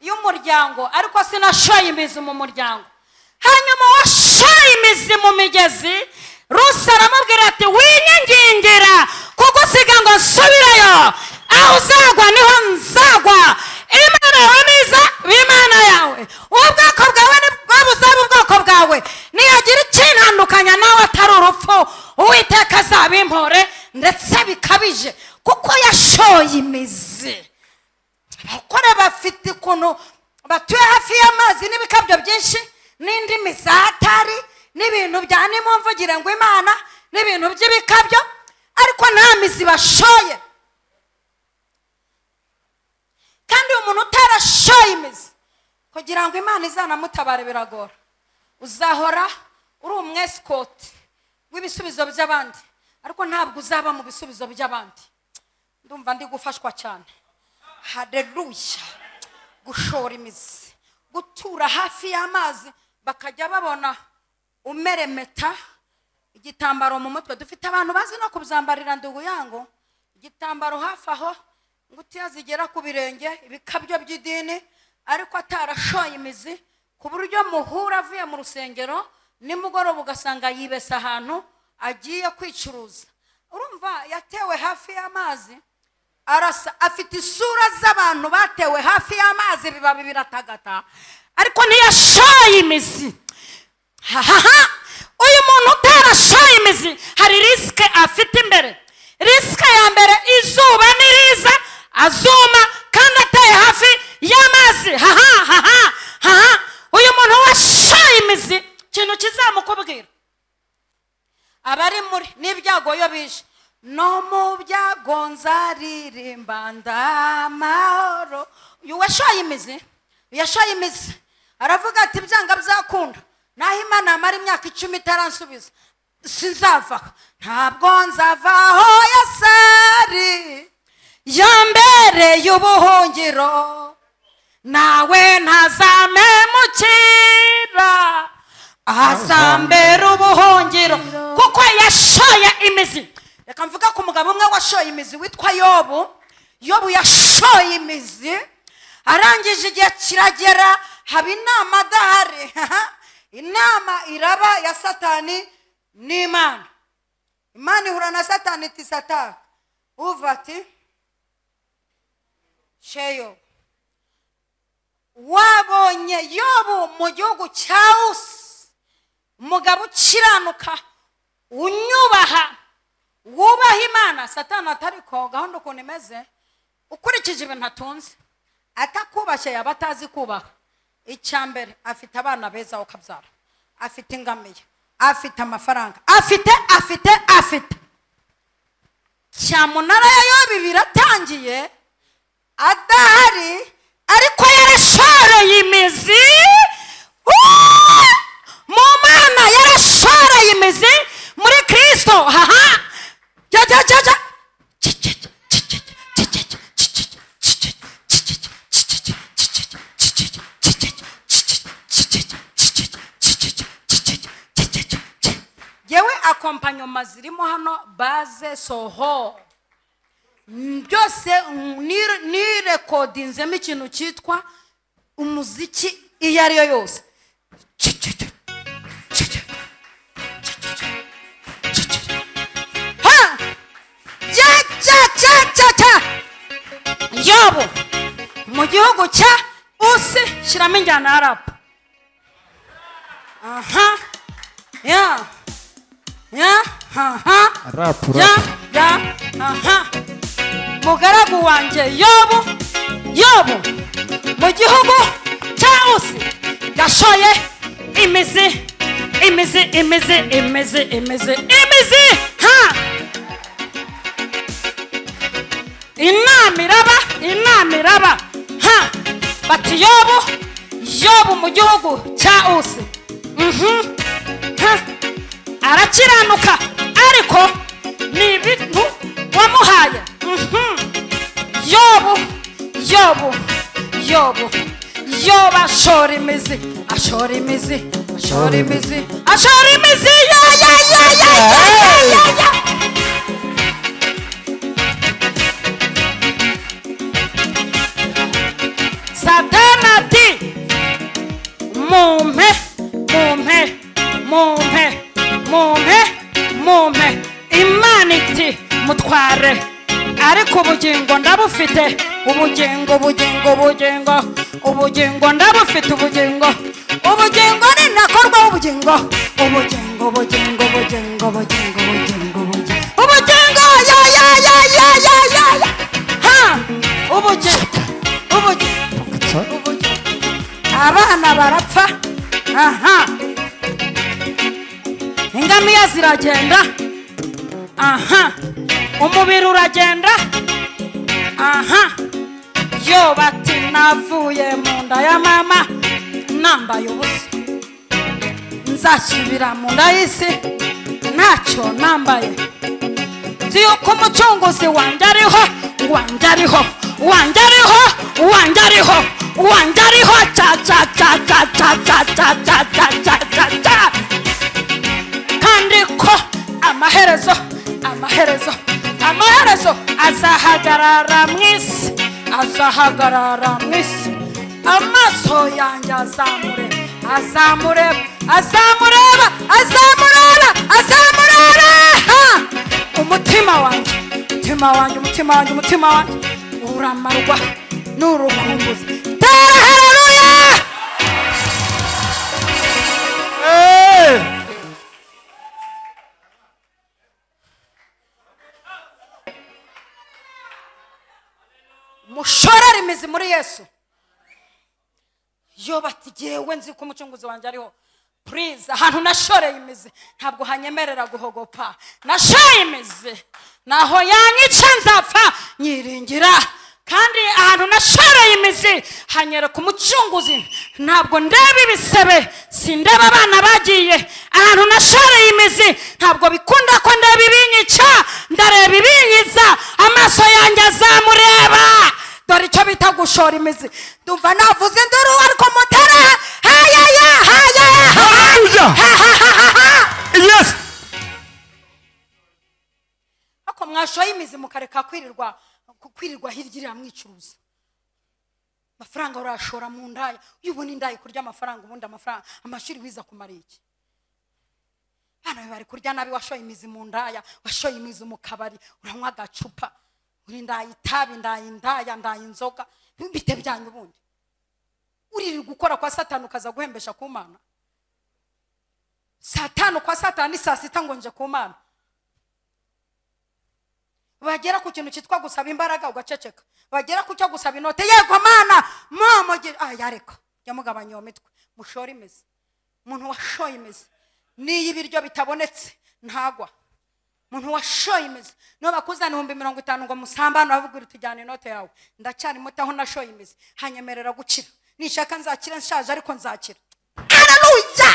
y'umuryango ariko sinashoye imizi mu muryango. Hanyuma washoye imizi mu migezi rusi aramubwira ati winyingingira kugusiga ngo nsubireyo. Aho uzagwa ni ho nzagwa. Imana yawe niza imana yawe. Ubwoko bwawe ni bwo buzaba ubwoko bwawe niyagira icyintandukanya nawe atari urupfu. Uwiteka azabimpore ndetse bikabije. Kuko yashoye imizi. Abakore bafite ukuntu batuye hafi y'amazi n'ibikabyo byinshi n'indimi zatari n'ibintu bya nimumvugire ngo imana n'ibintu by'ibikabyo ariko nta mizi bashoye. Kandi uyu muntu utarashoye imizi kugira ngo imana izanamutabare biragora. Uzahora uri umwesikoti w'ibisubizo by'abandi ariko ntabwo uzaba mu bisubizo by'abandi. Ndumva ndi gufashwa cyane. Hareruya gushora imizi. Gutura hafi y'amazi bakajya babona umeremeta igitambaro mu mutwe. Dufite abantu bazi no kubyambarira yango igitambaro hafi aho ingutiya zigera ku birenge ibikabyo by'idini ariko atarashoye imizi ku buryo muhura avuye mu rusengero nimugoroba ugasanga yibese ahantu agiye kwicuruza. Urumva yatewe hafi y'amazi arasa afite isura z'abantu batewe hafi y'amazi bibabi biratagata. Ariko ntiyashoye imizi. Hahaha uyu muntu utarashoye imizi hari risike afite imbere. Risike ya mbere izuba niriza azuma kandi y'amazi. Haha haha haha. Uyu muntu washoye imizi ikintu kizamukubwira abari muri n'ibyago yo bije no mu byago nzaririmba ndamahoro. Uyu washoye imizi yashoye imizi aravuga ati byanga byakunda naho imana yamara imyaka icumi itaransubiza. Sinzava ntabwo nzava aho yasari yambereye ubuhungiro nawe ntazamemukira azambera ubuhungiro kuko yashoye imizi. Reka mvuga ku mugabo umwe washoye imizi witwa yobu. Yobu yashoye imizi. Arangije igihe kiragera haba inama adahari. Inama iraba ya satani n'imana. Imana ihura na satani iti satani uva ati sheyo wabonye yobu mu gihugu cya usi. Umugabo ukiranuka unyubaha wubaha imana. Satani atari ko gahunda ukuntu imeze? Ukurikije ibintu atunze. Atakubashye yaba atazi kubaha. Icya mbere afite abana beza ukabyara afite ingamiya. Afite amafaranga. Afite afite afite. Cyamunara ya yobi biratangiye adahari ariko yarashoreye imizi mu mana yarashoreye imizi muri kirisito haha jya yewe akompanyoma zirimo hano baze soho Mm, byose ni- nirekodinzemo ikintu cyitwa umuziki iyo ari yo yose. Yobu mu gihugu cya usi shyiramo injyana ya rapu aha. Ya. Ya aha. Ya ya aha. Mugaragu wanjye yobu yobu mu gihugu cya usi yashoye imizi imizi imizi imizi imizi imizi ha inama iraba inama iraba ha bati yobu yobu mu gihugu cya usi Mhm. arakiranuka ariko ni ibintu wamuhaye. Mm-hmm. yobu yobu yobu. Yoba ashora imizi ashora imizi ashora imizi ashora imizi ya ya ya ya Yeah. Nzasubira mu nda y'isi ntacyo nambaye nzi yuko umucunguzi wanjye ariho wanjye ariho wanjye ariho wanjye ariho wanjye ariho ca ca ca ca ca ca ca ca ca ca ca ca kandi ko amaherezo amaherezo amaherezo azahagarara mu isi azahagarara mu isi amaso yanjye azamureba azamureba azamureba azamureba azamureba umutima wanjye umutima wanjye umutima wanjye umutima wanjye. Uramarwa n'urukumbuzi. Tera haleluya! Mushorere imizi muri yesu. Yo bati jyewe nzi ko umucunguzi wanjye ariho. Purize ahantu nashoreye imizi ntabwo hanyemerera guhogopa. Nashoye imizi naho yanyica nzapfa nyiringira. Kandi ahantu nashoreye imizi hanyereka umucunguzi ntabwo ndeba ibisebe sindeba abana bagiye. Ahantu nashoreye imizi ntabwo bikunda ko ndeba ibinyica ndareba ibinyiza amaso yanjye azamureba. Dore icyo bita gushora imizi. Ndumva navuze induru ariko mutara. Hayaya hayaya Hallelujah. Yes. ariko mwashoye imizi mukareka kwirirwa kwirirwa hirya iriya mwicuruza. Amafaranga urashora mu ndaya. Iyo ubona indaya kurya amafaranga ubundi amafaranga. Amashuri wiza kumara iki? Hano bari kurya nabi washoye imizi mu ndaya washoye imizi mu kabari uranywa agacupa. Uri ndaya itabi ndaya indaya ndaya inzoga bite byanyu ubundi uririrwa gukora kwa satani ukaza guhembesha ku mana saa tanu kwa satani saa sita ngo nje ku mana bagera ku kintu cyitwa gusaba imbaraga ugaceceka bagera ku cyo gusaba inote yego mana mama ah yareka jya mugabanya iyo mitwe mushore imizi umuntu washoye imizi n'iyo ibiryo bitabonetse ntagwa umuntu washoye imizi. Niyo bakuzana ibihumbi mirongo itanu ngo musambane bavuga tujyana inote yawe. Ndacyari muto aho nashoye imizi. Hanyemerera gukira. Nishaka nzakira nshaje ariko nzakira. Hararuya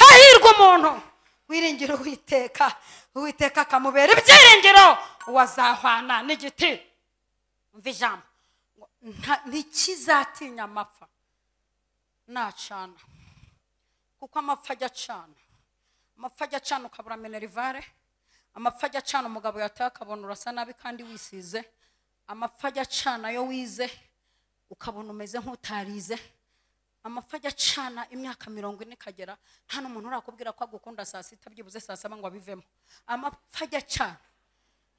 hahirwa umuntu. Wiringira uwiteka. Uwiteka akamubera ibyiringiro. Wazahwana n'igiti. Mva ijambo. Ntikizatinya amapfa? Nacana. Kuko amapfa ajya acana. Amapfa ajya acana ukabura minerivare amapfa ajya acana umugabo yataye akabona urasa nabi kandi wisize. Amapfa ajya acana iyo wize ukabona umeze nk'utarize. Amapfa ajya acana imyaka mirongo ine ikagera nta n'umuntu urakubwira ko agukunda saa sita byibuze saa saba ngo abivemo. Amapfa ajya acana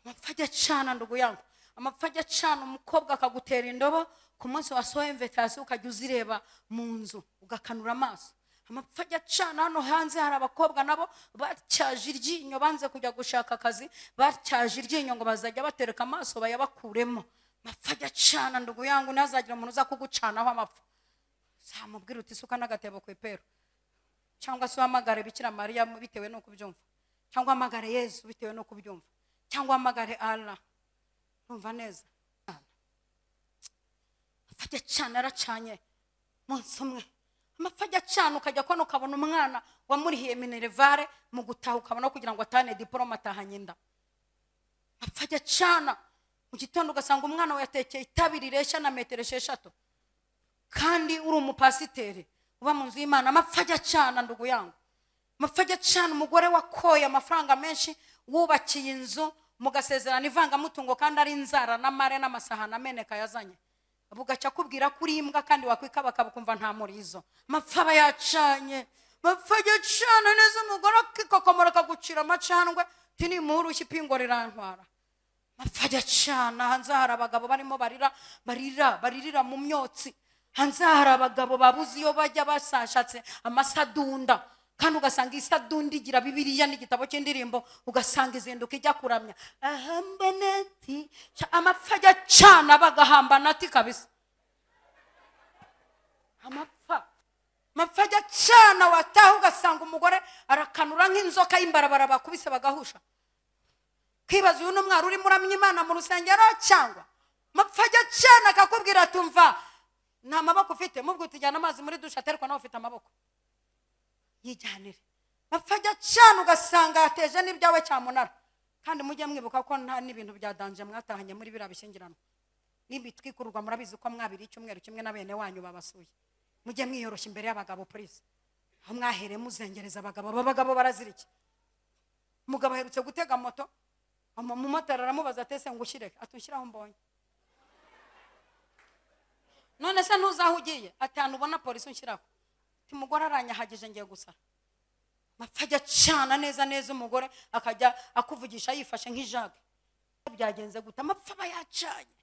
amapfa ajya acana ndugu yangu. Amapfa ajya acana umukobwa akagutera indobo ku munsi wasohoye imvetasiyo ukajya uzireba mu nzu ugakanura amaso. Amapfa ajya acana hano hanze hari abakobwa nabo batyaje iryinyo banze kujya gushaka akazi batyaje iryinyo ngo bazajya batereka amaso bayabakuremo. Amapfa ajya acana ndugu yangu umuntu uza kugucanaho amapfa. Zamubwira uti isuka n'agatebo ku ipero cyangwa se uhamagare bikira mariya bitewe n'uko ubyumva. Cyangwa uhamagare yesu bitewe n'uko ubyumva. Cyangwa uhamagare ara urumva neza. Amapfa ajya acana yaracanye umunsi umwe. Amapfa ajya acana ukajya kubona ukabona umwana wamurihiye minerivare mu gutaha ukabona kugira ngo atahane diporome atahanye inda amapfa ajya acana mu gitondo ugasanga umwana we yatekeye itabi rireshya na metero esheshatu. Kandi uri umupasiteri uba mu nzu y'imana. Amapfa ajya acana ndugu yangu. Amapfa ajya acana umugore wakoye amafaranga menshi wubakiye inzu mugasezerana ivangamutungo kandi ari inzara n'amare n'amasahani ameneka yazanye. Bugacya akubwira ko uri imbwa kandi wakwikabakaba ukumva nta murizo. Amapfa aba yacanye amapfa ajya acana neza umugore akikokomora akagucira amacandwe. Ti nimurushya ipingo rirantwara amapfa ajya acana hanze hari abagabo barimo barira barira baririra mu myotsi. Hanze hari abagabo babuze iyo bajya basashatse amasadunda. Kandi ugasanga isadunda igira bibiriya n'igitabo cy'indirimbo ugasanga izinduka ijya kuramya. Ahambanati amapfa ajya agacana bagahambana ati kabisa. Amapfa. Amapfa ajya acana wataha ugasanga umugore arakanura nk'inzoka y'imbarabara bakubise bagahusha. Kwibaza uyu ni umwari urimo uramya imana mu rusengero cyangwa? Amapfa ajya acana akakubwira ati umva nta maboko ufite mubwo tujyana amazi muri dushe aterwa nawe ufite amaboko. Yijyanire amapfa ajya acana ugasanga yateje n'ibyawe cyamunara kandi mujye mwibuka ko nta n'ibintu bya danje mwatahanye muri biriya bishyingiranwa n'imitwikururwa murabizi ko mwabiri icyumweru kimwe na bene wanyu babasuye. Mujye mwiyoroshya imbere y'abagabo polisi aho mwahereye muzengereza abagabo aba bagabo barazirike umugabo aherutse gutega moto umumotari aramubaza atese ngo ushyire atushyiraho mbonye. None se ntuzi aho ugiye atanu ubona polisi unshyiraho umugore aranyahagije ngiye gusara. Mapfa ajya acana neza neza umugore akajya akuvugisha yifashe nk'ijage. Byagenze gute? Amapfa aba yacanye.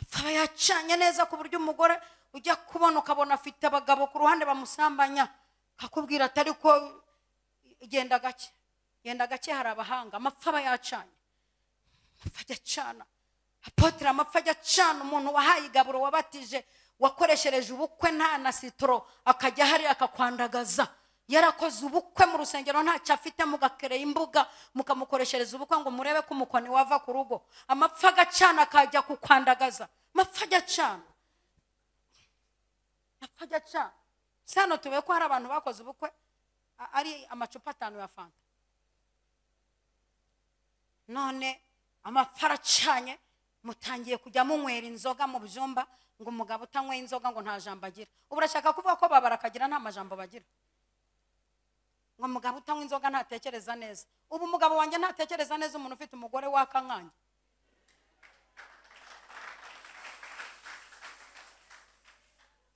Apfa aba yacanye neza ku buryo umugore ujya kubona ukabona afite abagabo ku ruhande bamusambanya. Akakubwira atari ko genda gake genda gake hari abahanga. Amapfa aba yacanye. Amapfa ajya acana. Apotire amapfa ajya acana. Umuntu wahaye igaburo wabatije wakoreshereje ubukwe nta na sitoro akajya hariya akakwandagaza yarakoze ubukwe mu rusengero ntacyo afite mugakereye imbuga mukamukoreshereza ubukwe ngo murebe ko umukoni wava ku rugo. Amapfa agacana akajya kukwandagaza. Amapfa ajya acana amapfa ajya acana si hano tube ko hari abantu bakoze ubukwe? Ari amacupa atanu ya fanta. None amapfa aracanye mutangiye kujya munywera inzoga mu byumba ngo umugabo utanyweye inzoga ngo nta jambo agira. Ubu urashaka kuvuga ko babara akagira nta majambo bagira? Ngo umugabo utanywa inzoga ntatekereza neza. Ubu umugabo wanjye ntatekereza neza umuntu ufite umugore waka nkanjye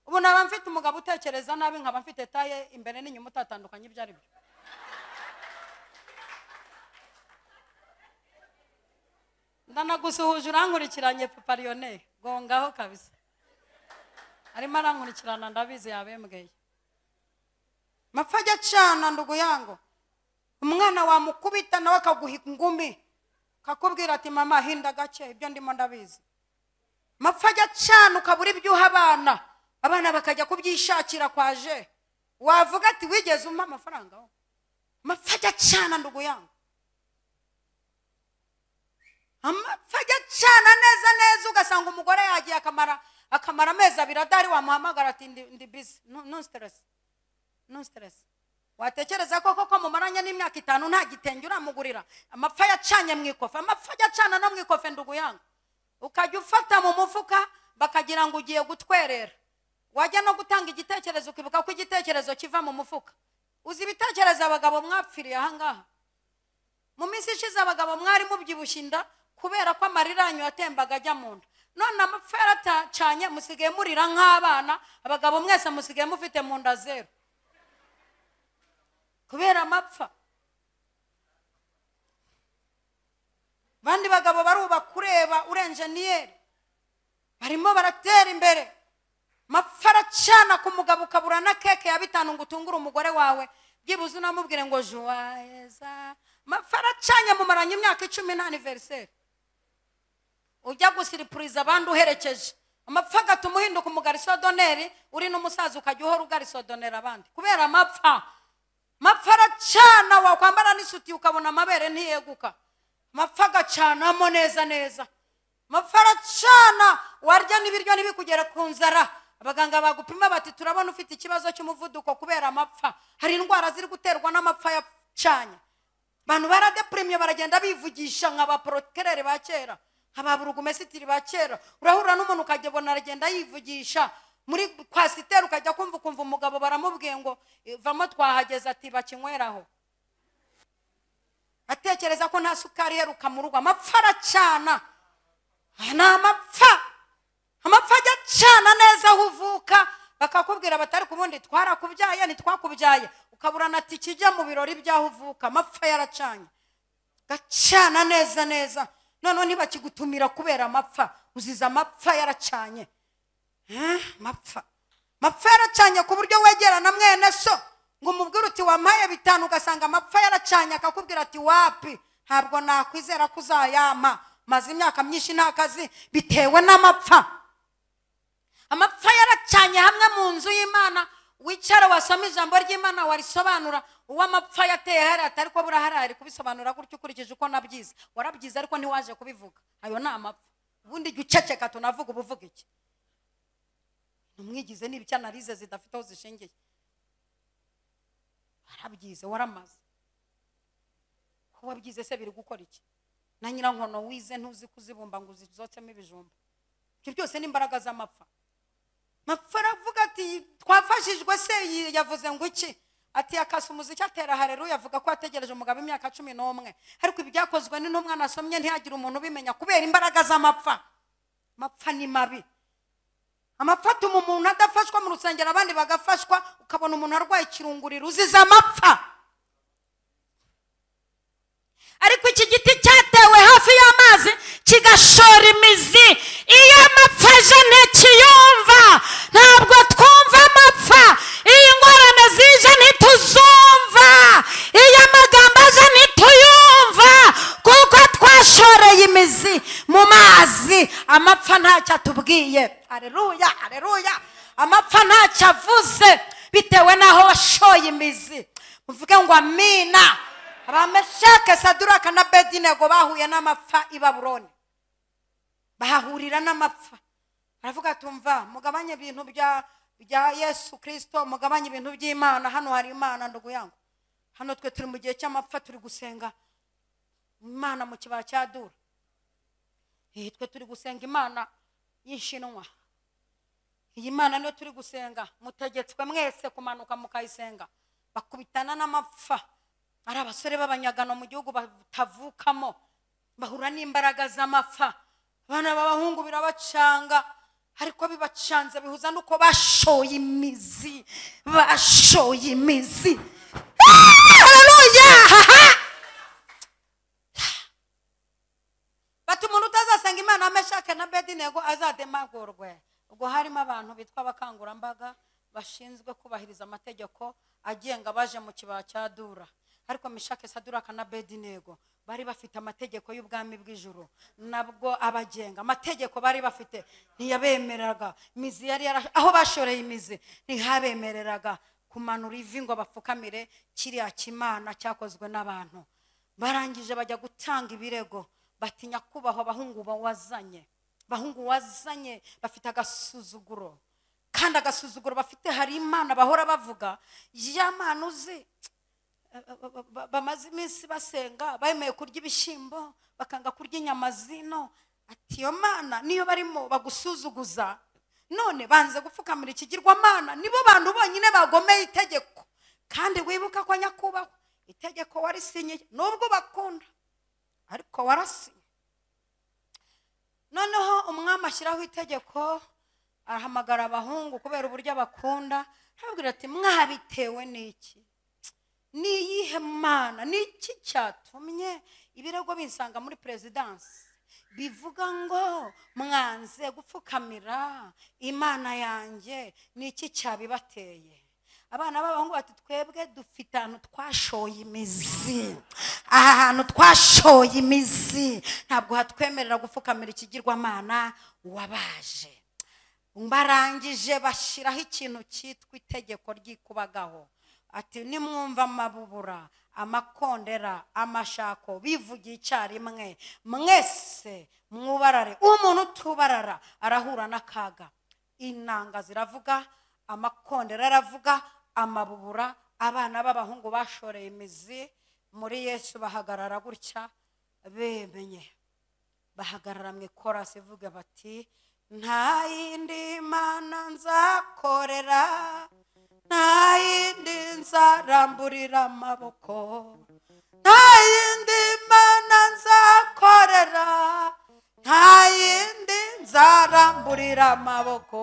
ubu naba mfite umugabo utekereza nabi nkaba mfite taye imbere n'inyuma utatandukanye ibyo ari byo ndanagusuhuje urankurikiranye papariyone gongaho kabisa. Arimo arankurikirana ndabizi yabembweye mapfa ajya acana ndugu yango umwana wamukubita nawe akaguha ingumi kakubwira ati mama hinda gake ibyo ndimo ndabizi mapfa ajya acana ukabura ibyo uha abana abana bakajya kubyishakira kwa je wavuga ati wigeze umpa amafaranga wowe?" mapfa ajya acana ndugu yango amapfa ajya acana neza neza ugasanga umugore yagiye akamara akamara amezi abiri adahari wamuhamagara ati ndi, busy. No, stress. No stress. Watekereza ko koko mumaranye n'imyaka itanu nta gitenge uramugurira? Amapfa yacanye mu ikofe. Amapfa ajya acana no mu ikofe ndugu yangu. Ukajya ufata mu mufuka bakagira ngo ugiye gutwerera. Wajya no gutanga igitekerezo ukibuka ko igitekerezo kiva mu mufuka. Uzi ibitekerezo abagabo mwapfiriye ahangaha? Mu minsi ishize abagabo mwari mubyibushye inda kubera ko amarira yanyu yatembaga ajya mu nda. None amapfa yaratacanye musigaye murira nk'abana abagabo mwese musigaye mufite mu nda zeru kubera amapfa abandi bagabo barubaka ureba urenjeniyeri barimo baratera imbere. Mapfa aracana ku mugabo ukabura na keke ya bitanu ngo utungure umugore wawe. Byibuze unamubwire ngo juwayeza mapfa aracanye mumaranye imyaka icumi nta aniveriseri ujya gusiripuriza abandi uherekeje. Amapfa agatuma uhinduka umugarisodoneri uri n'umusaza ukajya uhora ugarisodonera abandi. Kubera amapfa mapfa aracana wakwambara n'isuti ukabona amabere ntiyeguka. Mapfa agacanamo neza neza. Mapfa aracana warya n'ibiryo ntibikugere ku nzara. Abaganga bagupima bati turabona ufite ikibazo cy'umuvuduko kubera amapfa. Hari indwara ziri guterwa n'amapfa yacanye abantu baradepurimye baragenda bivugisha nka ba porokerere ba kera. Nka ba kera urahura n'umuntu ukajya aragenda yivugisha. Muri kwasiteri ukajya kumva ukumva umugabo baramubwiye ngo "Eh, vamo twahageze ati bakinyweraho. Atekereza ko nta sukari iheruka mu rugo. Amapfa aracana. Ni amapfa. Amapfa ajya acana neza aho uvuka. Bakakubwira batari ku bundi twarakubyaye ntitwakubyaye. Ukabura na tike ijya mu birori by'aho uvuka. Amapfa yaracanye. Gacana neza neza. Noneho ntibakigutumira kubera amapfa. Uziza amapfa yaracanye. Eh, mapfa. Mapfa yaracanye ku buryo wegera na mwene so. Ngo umubwire uti wampaye bitanu ugasanga amapfa yaracanye. Akakubwira ati wapi? Ntabwo nakwizera ko uzayampa maze imyaka myinshi nta kazi. Bitewe n'amapfa. Amapfa yaracanye hamwe mu nzu y'imana. Wicara wasoma ijambo ry'imana warisobanura uwo amapfa yateye hariya atari ko ari kubisobanura gutyo ukurikije uko nabyize. Warabyize ariko ntiwaje kubivuga. Ayo ni amapfa. Ubundi jya uceceka tunavuga uba uvuga iki? Ntumwigize niba icyo analize zidafite aho zishingiye. Warabyize waramaze. Ko wabyize se biri gukora iki? Na nyirankono wize ntuzi kuzibumba ngo uzizotsemo ibijumba. Ibyo byose ni imbaraga z'amapfa. Mapfa aravuga ati twafashijwe se yavuze ngo iki? Ati yakasa umuziki atera hareruya avuga ko yategereje umugabo imyaka cumi n'umwe. Ariko ibi byakozwe n'intumwa nasomye ntihagire umuntu ubimenya kubera imbaraga z'amapfa. Amapfa ni mabi. Amapfa atuma umuntu adafashwa mu rusengero abandi bagafashwa ukabona umuntu arwaye ikirunguriro uzize amapfa. Ariko iki giti cyatewe hafi y'amazi kigashora imizi. Iyo amapfa aje ntikiyumva ntabwo twumva amapfa. Iyo ingorane zije ntituzumva. Iyo amagambo aje ntituyumva. Kuko twashoreye imizi mu mazi. Amapfa ntacyo atubwiye. Areruya areruya amapfa ntacyo avuze. Bitewe n'aho washoye imizi. Muvuge ngo amina. Abameshake saduraka na bedinego bahuye n'amapfa i baburoni bahahurira n'amapfa. Baravuga tumva mugabanye ibintu bya bya yesu kirisito mugabanye ibintu by'imana. Hano hari imana ndugu yangu. Hano twe turi mu gihe cy'amapfa turi gusenga imana mu kibaya cya dura. Eh, twe turi gusenga imana y'ishinwa. Iyi mana niyo turi gusenga. Mutegetswe mwese kumanuka mukayisenga. Bakubitana n'amapfa. Ari abasore b'abanyagano mu gihugu batavukamo. Bahura n'imbaraga z'amapfa. Abana b'abahungu birabacanga ariko bibacanze bihuza n'uko bashoye imizi bashoye imizi. Haleluya! Bati umuntu utazasenga imana ameshake na bedinego azademagurwe ubwo harimo abantu bitwa abakangurambaga bashinzwe kubahiriza amategeko agenga abaje mu kibaya cya dura. Ariko mishake saduraka na bedinego bari bafite amategeko y'ubwami bw'ijuru. Nabwo abagenga amategeko bari bafite ntiyabemereraga imizi yari yara aho bashoreye imizi ntihabemereraga kumanura ivi ngo bapfukamire kiriya kimana cyakozwe n'abantu. Barangije bajya gutanga ibirego batinya kubaho abahungu wazanye. Bahungu wazanye bafite agasuzuguro. Kandi agasuzuguro bafite hari imana bahora bavuga ya uzi? Bamaze iminsi basenga bemeye kurya ibishyimbo bakanga kurya inyama zino. Ati iyo mana niyo barimo bagusuzuguza. None banze gupfukamira ikigirwamana nibo bantu bonyine bagomeye itegeko. Kandi wibuka ko nyakubahwa itegeko warisinyiye nubwo bakunda ariko warasinye noneho umwami ashyiraho itegeko arahamagara abahungu kubera uburyo abakunda arababwira ati mwabitewe n'iki? Ni iyihe mana? Ni iki cyatumye ibirego binsanga muri perezidansi bivuga ngo mwanze gupfukamira imana yanjye ni iki cyabibateye? Abana b'abahungu bati twebwe dufite ahantu twashoye imizi. Aha hantu twashoye imizi. Ntabwo hatwemerera gupfukamira ikigirwamana wabaje. Barangije bashyiraho ikintu cyitwa itegeko ryikubagaho. Ati nimwumva amabubura amakondera amashako bivugiye icyarimwe mwese mwubarare. Umuntu utubarara arahura n'akaga. Inanga ziravuga amakondera aravuga amabubura abana b'abahungu bashoreye imizi muri yesu bahagarara gutya bemenye. Bahagarara mu ikorasi ivuga bati nta yindi mana nzakorera. Nta yindi nzaramburira amaboko nta yindi mana nzakorera nta yindi nzaramburira amaboko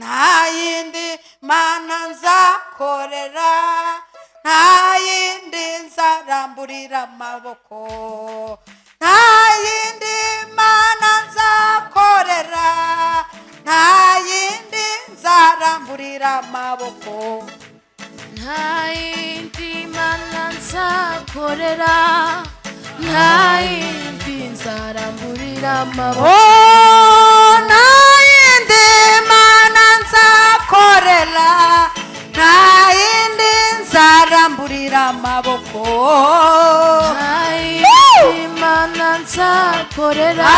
nta yindi mana nzakorera nta yindi nzaramburira amaboko nta yindi mana nzakorera nta yindi nzaramburira amaboko nta yindi mana nzakorera nta yindi nzara nzaramburira amaboko Oh, nta yindi mana nzakorera nta yindi nzaramburira amaboko Imana nzakorera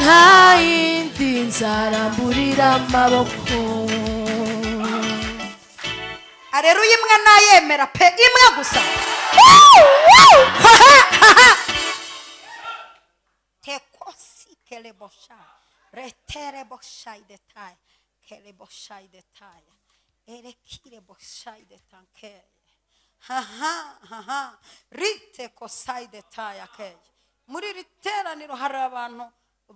nta yindi nzaramburira amaboko areruya imwe nayemera pe imwe gusa. Tekosi kelebosha retere boshai detaya keleboshai detaya erekire boshai detankeye haha haha rite kosai detaya keye muri iri teraniro hari abantu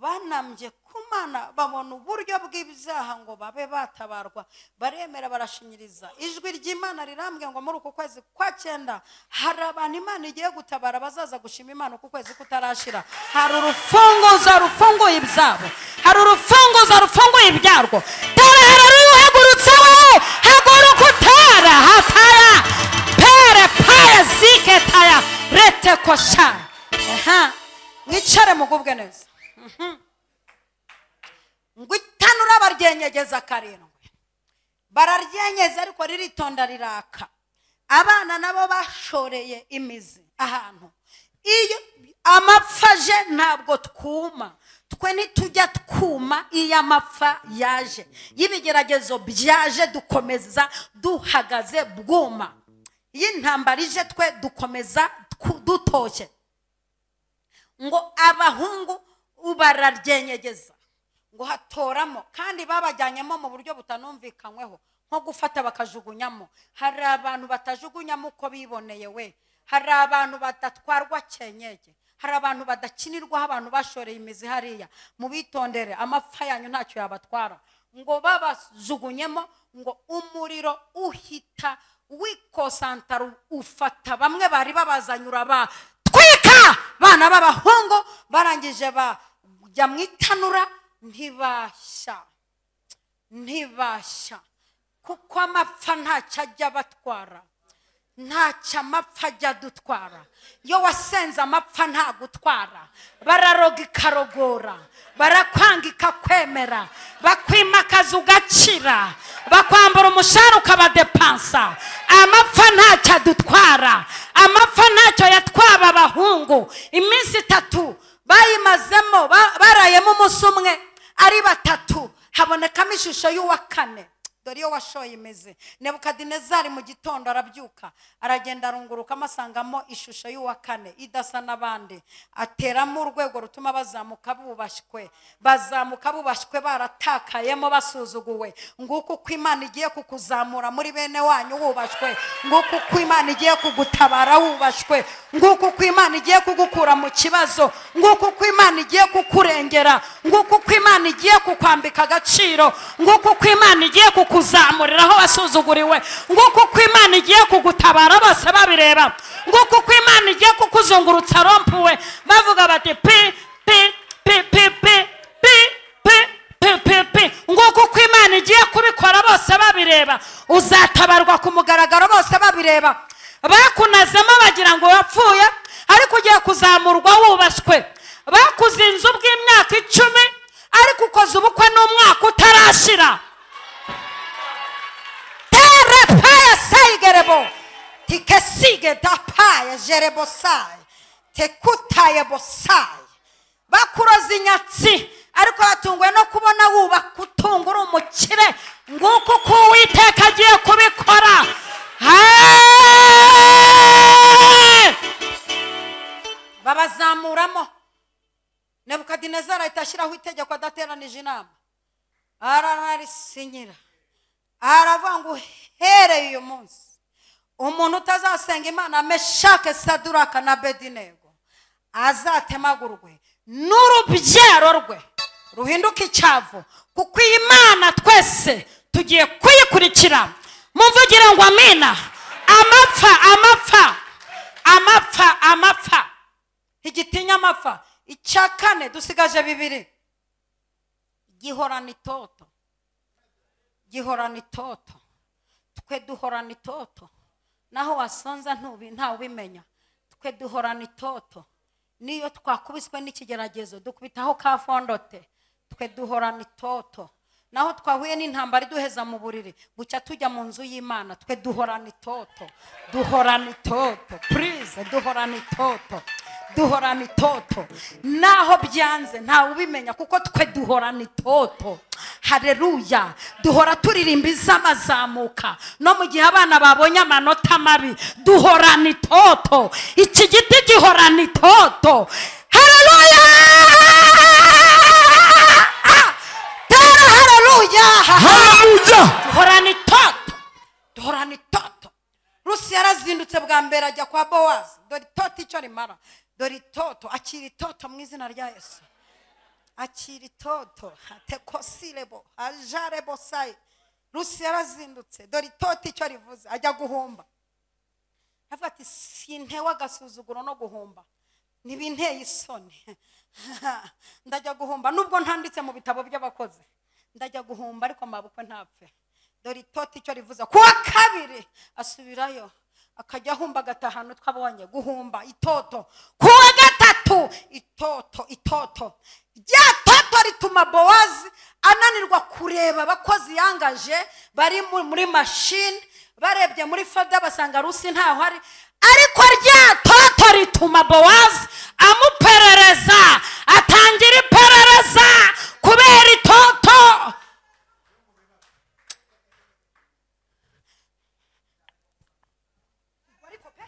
banambye ku mana babona uburyo bw'ibyaha ngo babe batabarwa. Baremera barashinyiriza. Ijwi ry'imana rirambwe ngo muri uku kwezi kwa cyenda hari abantu imana igiye gutabara bazaza gushima imana uku kwezi kutarashira. Hari urufunguzo rufunguye ibyabo. Hari urufunguzo rufunguye ibyarwo. Tara hararuye uhagurutse wowe haguruka utara hataya pere paya zike taya rete kosha. Aha. Mwicare mugubwe neza ngo itanura baryenyegeza karindwi bararyenyeza ariko riritonda riraka. Abana nabo bashoreye imizi ahantu. Iyo amapfa aje ntabwo twuma. Twe ntitujya twuma iyo amapfa yaje. Iyo ibigeragezo byaje dukomeza duhagaze bwuma. Iyo intambara ije twe dukomeza dutoshye. Ngo abahungu bararyenyegeza ngo hatoramo kandi babajyanyemo mu buryo butanumvikanyweho nko gufata bakajugunyamo. Hari abantu batajugunyamo uko biboneye we. Hari abantu badatwarwa kenyege. Hari abantu badakinirwaho abantu bashoreye imizi hariya. Mubitondere amapfa yanyu ntacyo yabatwara. Ngo babajugunyemo ngo umuriro uhita wikosantara ufata. Bamwe bari babazanye uraba twika bana b'abahungu barangije bajya mu itanura ntibashya ntibashya kuko amapfa ntacyo ajya abatwara ntacyo amapfa ajya adutwara iyo wasenze amapfa ntagutwara bararoga ikarogora barakwanga ikakwemera bakwimakaza ugakira bakwambura umushahara ukabadepansa amapfa ntacyo adutwara amapfa ntacyo yatwaba abahungu. Iminsi itatu bayimazemo ba- barayemo umunsi umwe ari batatu. Habonekamo ishusho y'uwa kane. Dore iyo washoye imizi nebukadinezari mu gitondo arabyuka aragenda arungurukamo asangamo ishusho y'uwa kane idasa n'abandi. Ateramo urwego rutuma bazamuka bubashywe bazamuka bubashywe baratakayemo basuzuguwe. Nguko uko imana igiye kukuzamura muri bene wanyu wubashywe nguko uko imana igiye kugutabara wubashywe nguko uko imana igiye kugukura mu kibazo. Nguko uko imana igiye kukurengera. Nguko uko imana igiye kukwambika agaciro. Nguko uko imana igiye kukuzamurira aho wasuzuguriwe. Nguko uko imana igiye kugutabara bose babireba. Nguko uko imana igiye kukuzungurutsa rompuwe. Bavuga bati pi pi pi pi pi pi pi pi pi pi. Nguko uko imana igiye kubikora bose babireba. Uzatabarwa ku mugaragaro bose babireba. Bakunazemo bagira ngo wapfuye ariko ugiye kuzamurwa wubashywe. Bakuze inzu bw'imyaka icumi ariko ukoze ubukwe n'umwaka utarashira. Tere paya sayigerebo tikesige da paya jerebo sayi tekutaye bosayi bakuroza inyatsi ariko batunguwe no kubona wubaka utunga uri umukire nguko uko uwiteka agiye kubikora babazamuramo nebukadinezari ahita ashyiraho itegeko adateranije inama ararisinyira aravuga ngo uhereye uyu munsi umuntu utazasenga imana meshake saduraka na bedinego. Azatemagurwe n'urubyaro rwe ruhinduka icyavu kuko iyi mana twese tugiye kuyikurikira. Muvugire ngo amina. Amapfa amapfa. Amapfa amapfa. Igitinya amapfa. Icya kane dusigaje bibiri. Gihorana itoto gihorana itoto twe duhorana itoto naho wasonza ntubi- ntawubimenya twe duhorana itoto niyo twakubiswe n'ikigeragezo dukubitaho ka fondote. Twe duhorana itoto naho twahuye n'intambara iduheza mu buriri bucya tujya mu nzu y'imana twe duhorana itoto duhorana itoto purize duhorana itoto duhorana itoto. Naho byanze ntawe ubimenya kuko twe duhorana itoto. Hareruya duhora turirimba iz'amazamuka no mu gihe abana babonye amanota mabi duhorana itoto. Iki giti gihorana itoto. Hareruya tera hareruya haleluya! Duhorana itoto. Duhorana itoto. Rusi yarazindutse bwa mbere ajya kwa bowazi. Dore itoto icyo rimara dore itoto akira itoto mu izina rya yesu. Akira itoto tekosirebo ajarebo sayi rusi yarazindutse. Dore itoto icyo rivuze ajya guhumba avuga ati sintewe agasuzuguro no guhumba ntibinteye isoni. <laughs> Ndajya guhumba nubwo ntanditse mu bitabo by'abakozi. Ndajya guhumba ariko mabukwe ntapfe. Dore itoto icyo rivuze kuwa kabiri asubirayo. Akajya ahumba agatahana utwo abonye guhumba itoto. Kuwa gatatu itoto itoto. Rya toto rituma bowazi ananirwa kureba abakozi yangaje bari mu- muri mashini barebye muri fada basanga rusi ntaho ari. Ariko rya toto rituma bowazi amuperereza atangira iperereza kubera itoto ariko pe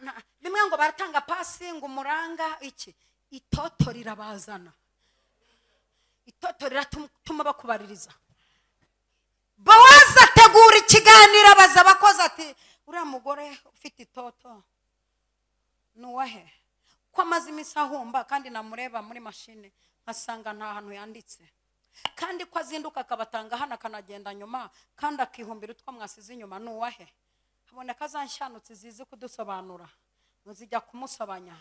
na- bimwe ngo baratanga pasi ngo umuranga iki? Itoto rirabazana. Itoto riratuma bakubaririza. Bowazi ategura ikiganiro abaza abakozi ati uriya mugore ufite itoto ni uwahe? Ko amaze iminsi ahumba kandi namureba muri mashini nkasanga nta hantu yanditse. Kandi ko azinduka akabatanga hano akanagenda nyuma kandi akihumbira utwo mwasize inyuma ni uwahe? Haboneka za zizi kudusobanura. Muzijya kumusobanya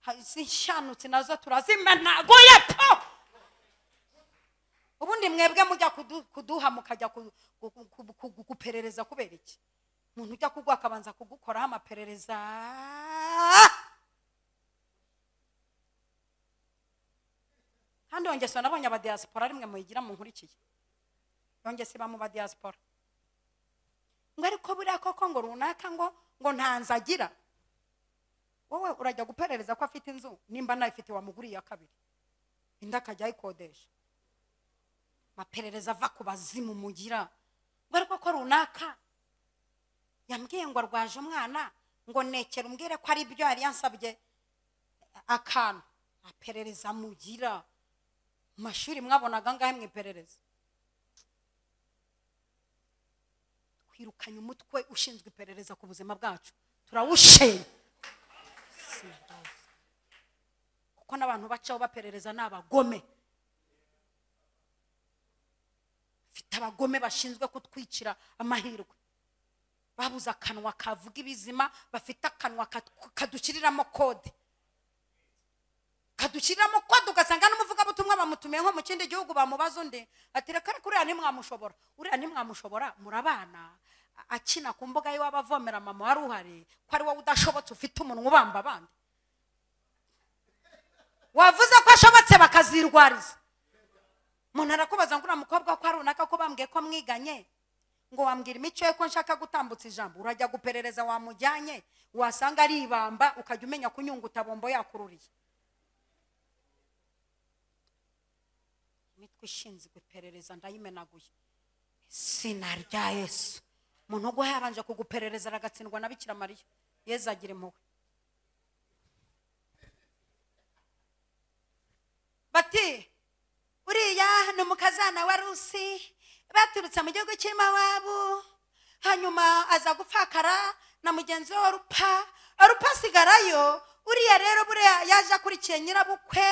Ha- izi nshanutsi na zo turazimenaguye po! Ubundi mwebwe mujya kudu- kuduha mukajya guperereza kubera iki? Umuntu ujya kuguha akabanza kugukoraho amaperereza. Kandi yongeso nabonye abadiyasipora rimwe muyigira mu nkurikiye yongese iba mu badiyasipora ngo ariko buriya koko ngo runaka ngo ngo ntanze agira wowe urajya guperereza ko afite inzu nimba nayifite wamuguriye kabiri. Indi akajya ayikodesha. Amaperereza ava ku bazimu mugira. Ngo ariko ko runaka. Yambwiye ngo arwaje umwana ngo nekera umbwire ko ari byo yari yansabye. Akantu. Aperereza mugira. mu mashuri mwabonaga angahe mu iperereza? Twirukanye umutwe ushinzwe iperereza ku buzima bwacu. Turawushenya kuko n'abantu bacaho baperereza ni abagome. Mfite abagome bashinzwe kutwicira amahirwe. Babuze akanwa kavuga ibizima bafite akanwa kadushyiriramo kode. Kadushyiriramo kode ugasanga n'umuvugabutumwa bamutumiye nko mu kindi gihugu bamubaza undi ati reka reka uriya ntimwamushobora uriya ntimwamushobora murabana. Akina ku mbuga y'iwabo avomera mama wari uhari ko ari wowe udashobotse ufite umunwa ubamba abandi. Wavuze ko ashobotse bakazirwariza. Umuntu arakubaza ngo uriya mukobwa ko ari runaka ko bambwiye ko mwiganye? Ngo wambwira imico ye ko nshaka gutambutsa ijambo urajya guperereza wamujyanye wasanga ari ibamba ukajya umenya kunyunguta bombo yakururiye. Ishinzwe iperereza ndayimenaguye. Izina rya yesu. Umuntu ubwo yabanje kuguperereza aragatsindwa na bikira mariya. Yezu agira impuhwe. Bati uriya ni umukazana wa rusi baturutse mu gihugu cy'imawabu hanyuma aza gupfakara na mugenzi we wa rupa rupa asigarayo. Uriya rero buriya yaje akurikiye nyirabukwe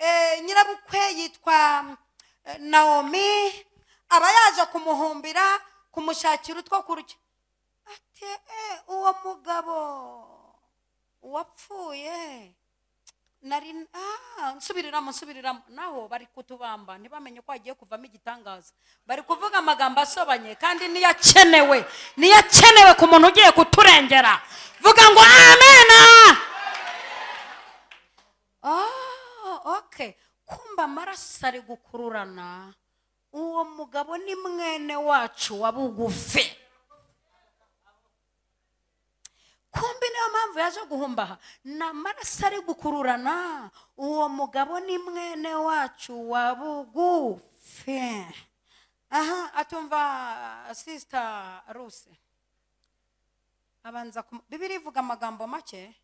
eh, nyirabukwe yitwa naomi aba yaje kumuhumbira kumushakira utwo kurya. Ati "Eh, uwo mugabo wapfuye nari ah, nsubiriramo nsubiriramo naho bari kutubamba ntibamenye ko hagiye kuvamo igitangaza. Bari kuvuga amagambo asobanye kandi niyo akenewe niyo akenewe ku muntu ugiye kuturengera. Vuga ngo amena oh, kumba amaraso ari gukururana uwo mugabo ni mwene wacu wa bugufi kumbi niyo mpamvu yaje guhumbaha ni amaraso ari gukururana uwo mugabo ni mwene wacu wa bugufi aha atumva sisita ruse abanza bibiri ivuga amagambo make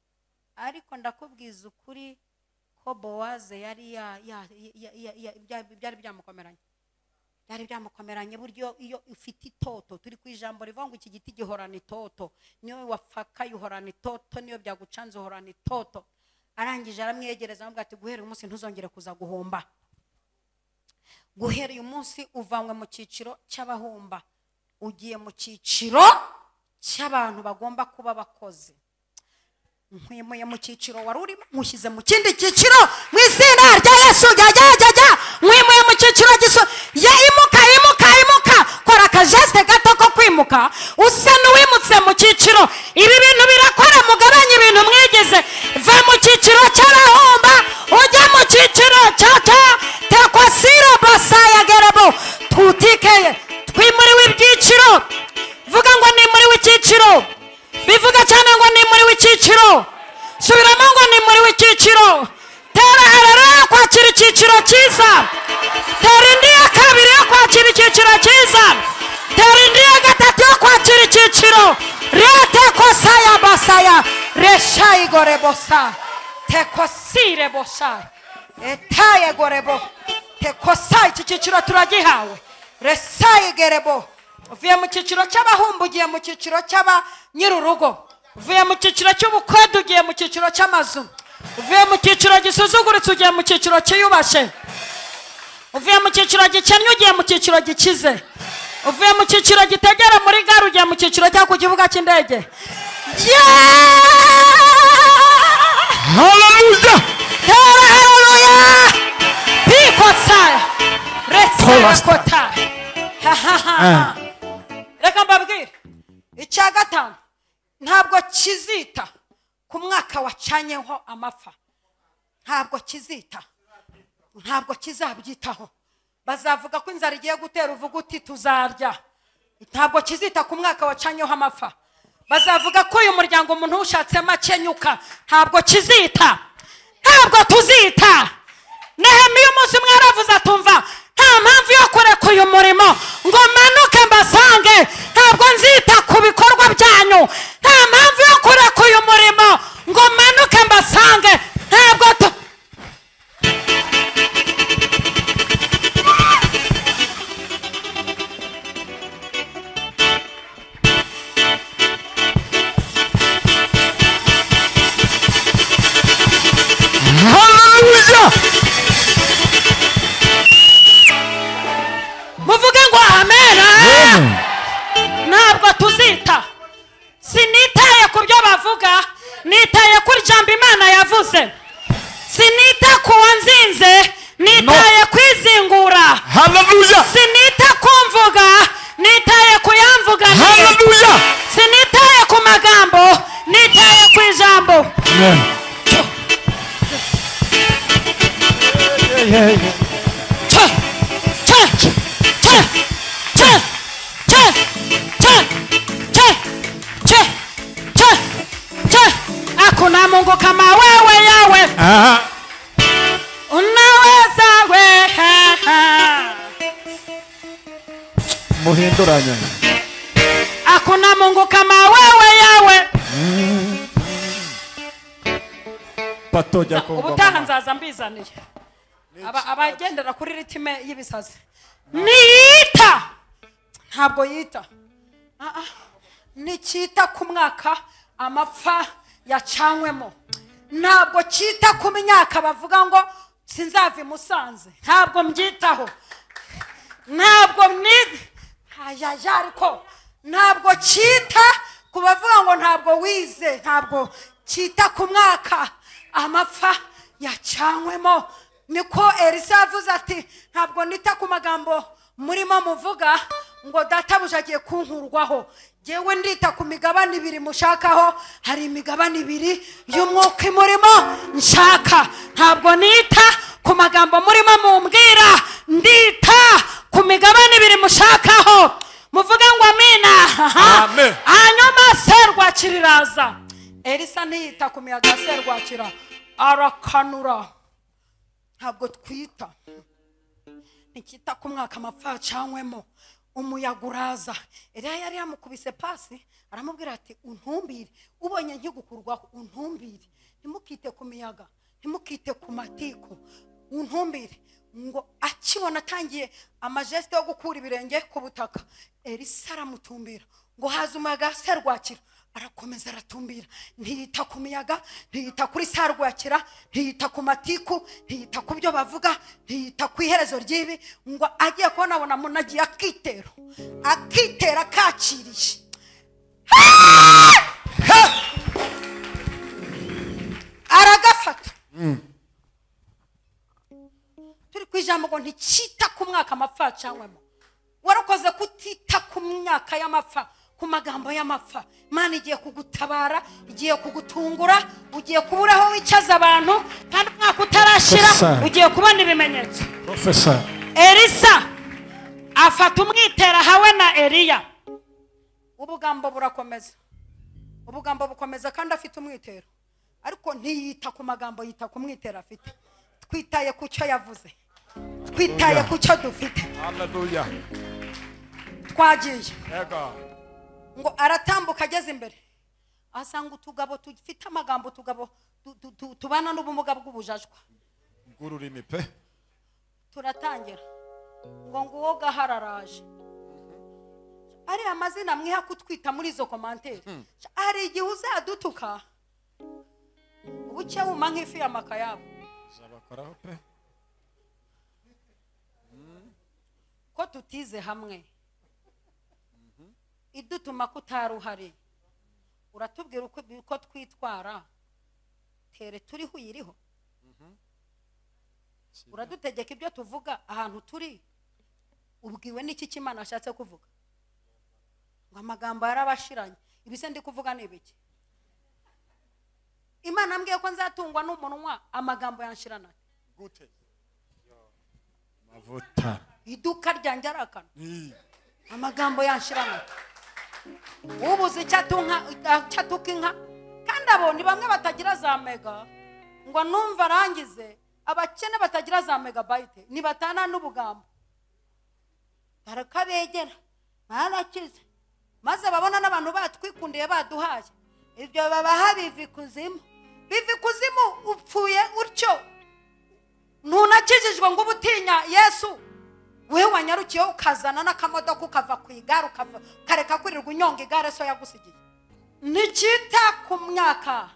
ariko ndakubwiza ukuri ko bowaze yari ya- ya- ya- ya- ya- bya- byari byamukomeranye. Byari byamukomeranye buryo iyo ufite itoto turi ku ijambo rivuga ngo iki giti gihorana itoto. Niyo wafakaye uhorana itoto niyo byagucanze uhorana itoto. Arangije aramwegereza aramubwira ati guhera uyu munsi ntuzongere kuza guhomba guhera uyu munsi uvanywe mu cyiciro cy'abahomba ugiye mu cyiciro cy'abantu bagomba kuba abakozi nkwimuye mu cyiciro wari urimo nkushyize mu kindi cyiciro mu izina rya yesu jya jya jya jya. Nkwimuye mu cyiciro giso ya imuka imuka imuka. Kora akajesite gato ko kwimuka. Usa n'uwimutse mu cyiciro ibi bintu birakora mugabanye ibintu mwigize. Va mu cyiciro cy'abahomba ujya mu cyiciro cya cya tekwasiro basaya gerebo tutikeye twimuriwe ibyiciro. Vuga ngo nimuriwe icyiciro. Bivuga cyane ngo ni muri w'icyiciro. Subiramo ngo ni muri w'icyiciro. Tera harara yo kwakira icyiciro cyiza. Tera indi ya kabiri yo kwakira icyiciro cyiza. Tera indi ya gatatu yo kwakira icyiciro. Rete kosaya basaya. Reshayi gorebosa tekosire bosa. Etaye gorebo tekosa iki cyiciro turagihawe. Resayi gerebo uvuye mu cyiciro cy'abahumbu ugiye mu cyiciro cy'aba nyir'urugo uvuye mu cyiciro cy'ubukode ugiye mu cyiciro cy'amazu uvuye mu cyiciro gisuzuguritse ugiye mu cyiciro cyiyubashye uvuye mu cyiciro gikennye ugiye mu cyiciro gikize uvuye mu cyiciro gitegera muri gare ugiye mu cyiciro cyo ku kibuga cy'indege haleluya Tera haleluya pikotsa retsekota reka mbabwire. Icya gatanu ntabwo kizita ku mwaka wacanyeho amapfa. Ntabwo kizita. Ntabwo kizabyitaho. Bazavuga ko inzara igiye gutera uvuga uti tuzarya. Ntabwo kizita ku mwaka wacanyeho amapfa. Bazavuga ko uyu muryango umuntu ushatsemo akenyuka ntabwo kizita. Ntabwo tuzita. Nehemiya umunsi umwe yaravuze atumva nta mpamvu yo kureka uyu murimo. Ngo manuke mbasange. Ntabwo nzita ku bikorwa byanyu. Nta mpamvu yo kureka uyu murimo. Ngo manuke mbasange. Ntabwo Aba- abagendera kuri ritime y'ibisazi niyita ntabwo yita nticyita ku mwaka amapfa yacanywemo ntabwo cyita ku myaka bavuga ngo sinzava i musanze ntabwo mbyitaho ntabwo hayaja ariko ntabwo cyita ku bavuga ngo ntabwo wize. Ntabwo cyita ku mwaka amapfa yacanywemo niko elisa yavuze ati ntabwo nita ku magambo murimo muvuga ngo databuja agiye kunkurwaho. Ngewe ndita ku migabane ibiri mushakaho hari imigabane ibiri y'umwuka imurimo nshaka. Ntabwo nita ku magambo murimo mumbwira ndita ku migabane ibiri mushakaho. Muvuge ngo amina. Hanyuma serwakira iraza. Elisa ntiyita ku miyaga ya serwakira. Arakanura. Ntabwo twita. Ntikita ku mwaka amapfa acanywemo umuyaga uraza eliya yari yamukubise pasi aramubwira ati untumbire. Ubonye nkigukurwaho untumbire. Ntimukite ku miyaga. Ntimukite ku matiku untumbire. Ngo akibona atangiye amajesite yo gukura ibirenge ku butaka. Elisa aramutumbira. Ngo haza umuyaga serwakira. Arakomeza aratumbira ntiyita ku miyaga ntiyita kuri sarwakira ntiyita ku matiku ntiyita ku byo bavuga ntiyita ku iherezo ry'ibi ngo agiye kubona abona muntu agiye akitero akitera akakiriye aragafata. Turi ku ijambo ngo ntikita ku mwaka amapfa acanywemo warakoze kutita ku myaka y'amapfa. Ku magambo y'amapfa. Imana igiye kugutabara igiye kugutungura ugiye kuburaho wicaza abantu kandi umwaka utarashira ugiye kubona ibimenyetso. Elisa afata umwitero ahawe na eliya. Ubugambo burakomeza. Ubugambo bukomeza kandi afite umwitero. Ariko ntiyita ku magambo yita ku mwitero afite. Twitaye ku cyo yavuze. Twitaye ku cyo dufite. Twagiye. Ngo aratambuka ageze imbere. Ahasanga utugabo dufite amagambo utugabo tu- tu- tu- tubana n'ubumuga bw'ubujajwa. Bw'ururimi pe. turatangira. Ngo nguwo gahararaje ariya amazina mwiha kutwita muri izo komantere. Hari igihe uzadutuka ubuke wuma nk'ifi Zabakoraho pe. ko tutize hamwe. Idutuma kutari uhari uratubwira uko twitwara. Tere turiho uyiriho. Uradutegeka ibyo tuvuga ahantu turi. Ubwiwe n'iki kimana ashatse kuvuga? Ngo amagambo yarabashiranye. Ibi se ndi kuvuga ni ibiki? Imana mbwiye ko nzatungwa n'umunwa amagambo yanshirana Gute. Mavuta. iduka ryanjye Ni. amagambo yanshirana ubuze icyo atuka inka kandi abo ni bamwe batagira za mega. Ngo numva arangize abakene batagira za megabayite nibatana n'ubugambo barakabegera barakize maze babona n'abantu batwikundiye baduhaye. Ibyo babaha biva ikuzimu biva ikuzimu upfuye utyo. Ntunakijijwe ngo ube utinya yesu. Wowe wanyarukiyeho ukazana n'akamodoka ukava ku igare ukava ukareka kwirirwa unyonga igare so yagusigiye. Ntikita ku myaka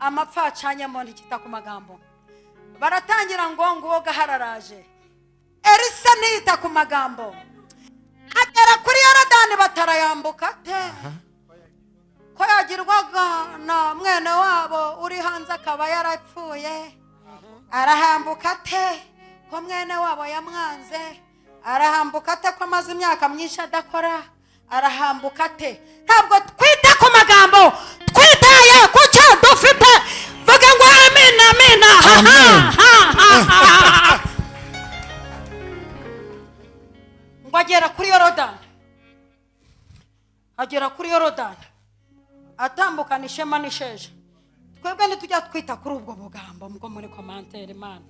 amapfa acanyemo ntikita ku magambo. Baratangira ngo nguwo gahararaje. Elisa ntiyita ku magambo. Agera kuri yorodani batarayambuka te. Ko yagirwaga na mwene wabo uri hanze akaba yarapfuye. Arahambuka ate ko mwene wabo yamwanze arahambuka ate ko amaze imyaka myinshi adakora? Arahambuka ate? Ntabwo twita ku magambo twitaye ku cyo dufite. Vuga ngo amina amina ngo agera kuri yorodani. Agera kuri yorodani. Atambukana ishema n'isheja twebwe ntitujya twita kuri ubwo bugambo bwo muri komantere imana.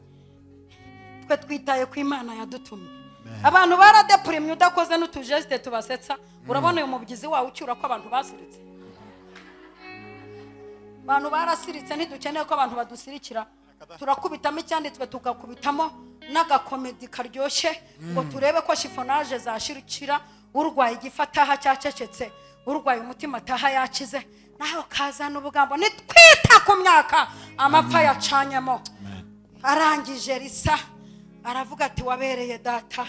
Twe twitaye ku imana yadutumye. Abantu baradepurimye udakoze n'utujesite tubasetsa. Urabona uyu mubyizi wawe ucyura ko abantu basiritse. Abantu barasiritse ntidukeneye ko abantu badusirikira. Turakubitamo icyanditswe tugakubitamo n'agakomedi karyoshye ngo turebe ko shifonaje zashirikira urwaye igifu ataha cyacecetse urwaye umutima ataha yakize. Nawe kazana ubugambo. Nitwita ku myaka amapfa yacanyemo. Arangije risa. Aravuga ati wabereye data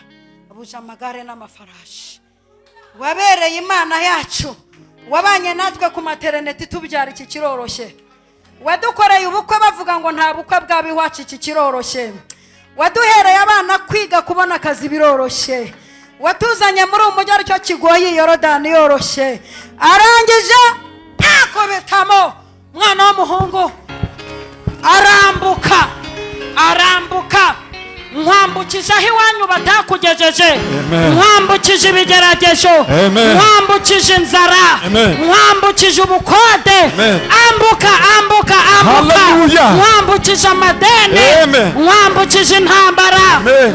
abuje amagare n'amafarashi. Wabereye imana yacu wabanye natwe ku materineti tubyara iki kiroroshye? Wadukoreye ubukwe bavuga ngo nta bukwe bwaba iwacu iki kiroroshye. Waduhereye abana kwiga kubona akazi biroroshye. Watuzanye muri uyu mujyi ari cyo kigoye yorodani yoroshye arangije? Akubitamo umwana w'umuhungu. Arambuka arambuka. mwambukije aho iwanyu batakugejeje nkwambukije ibigeragezo. Nkwambukije inzara. Nkwambukije ubukode. Ambuka ambuka ambuka. Mwambukije amadeni. Mwambukije intambara.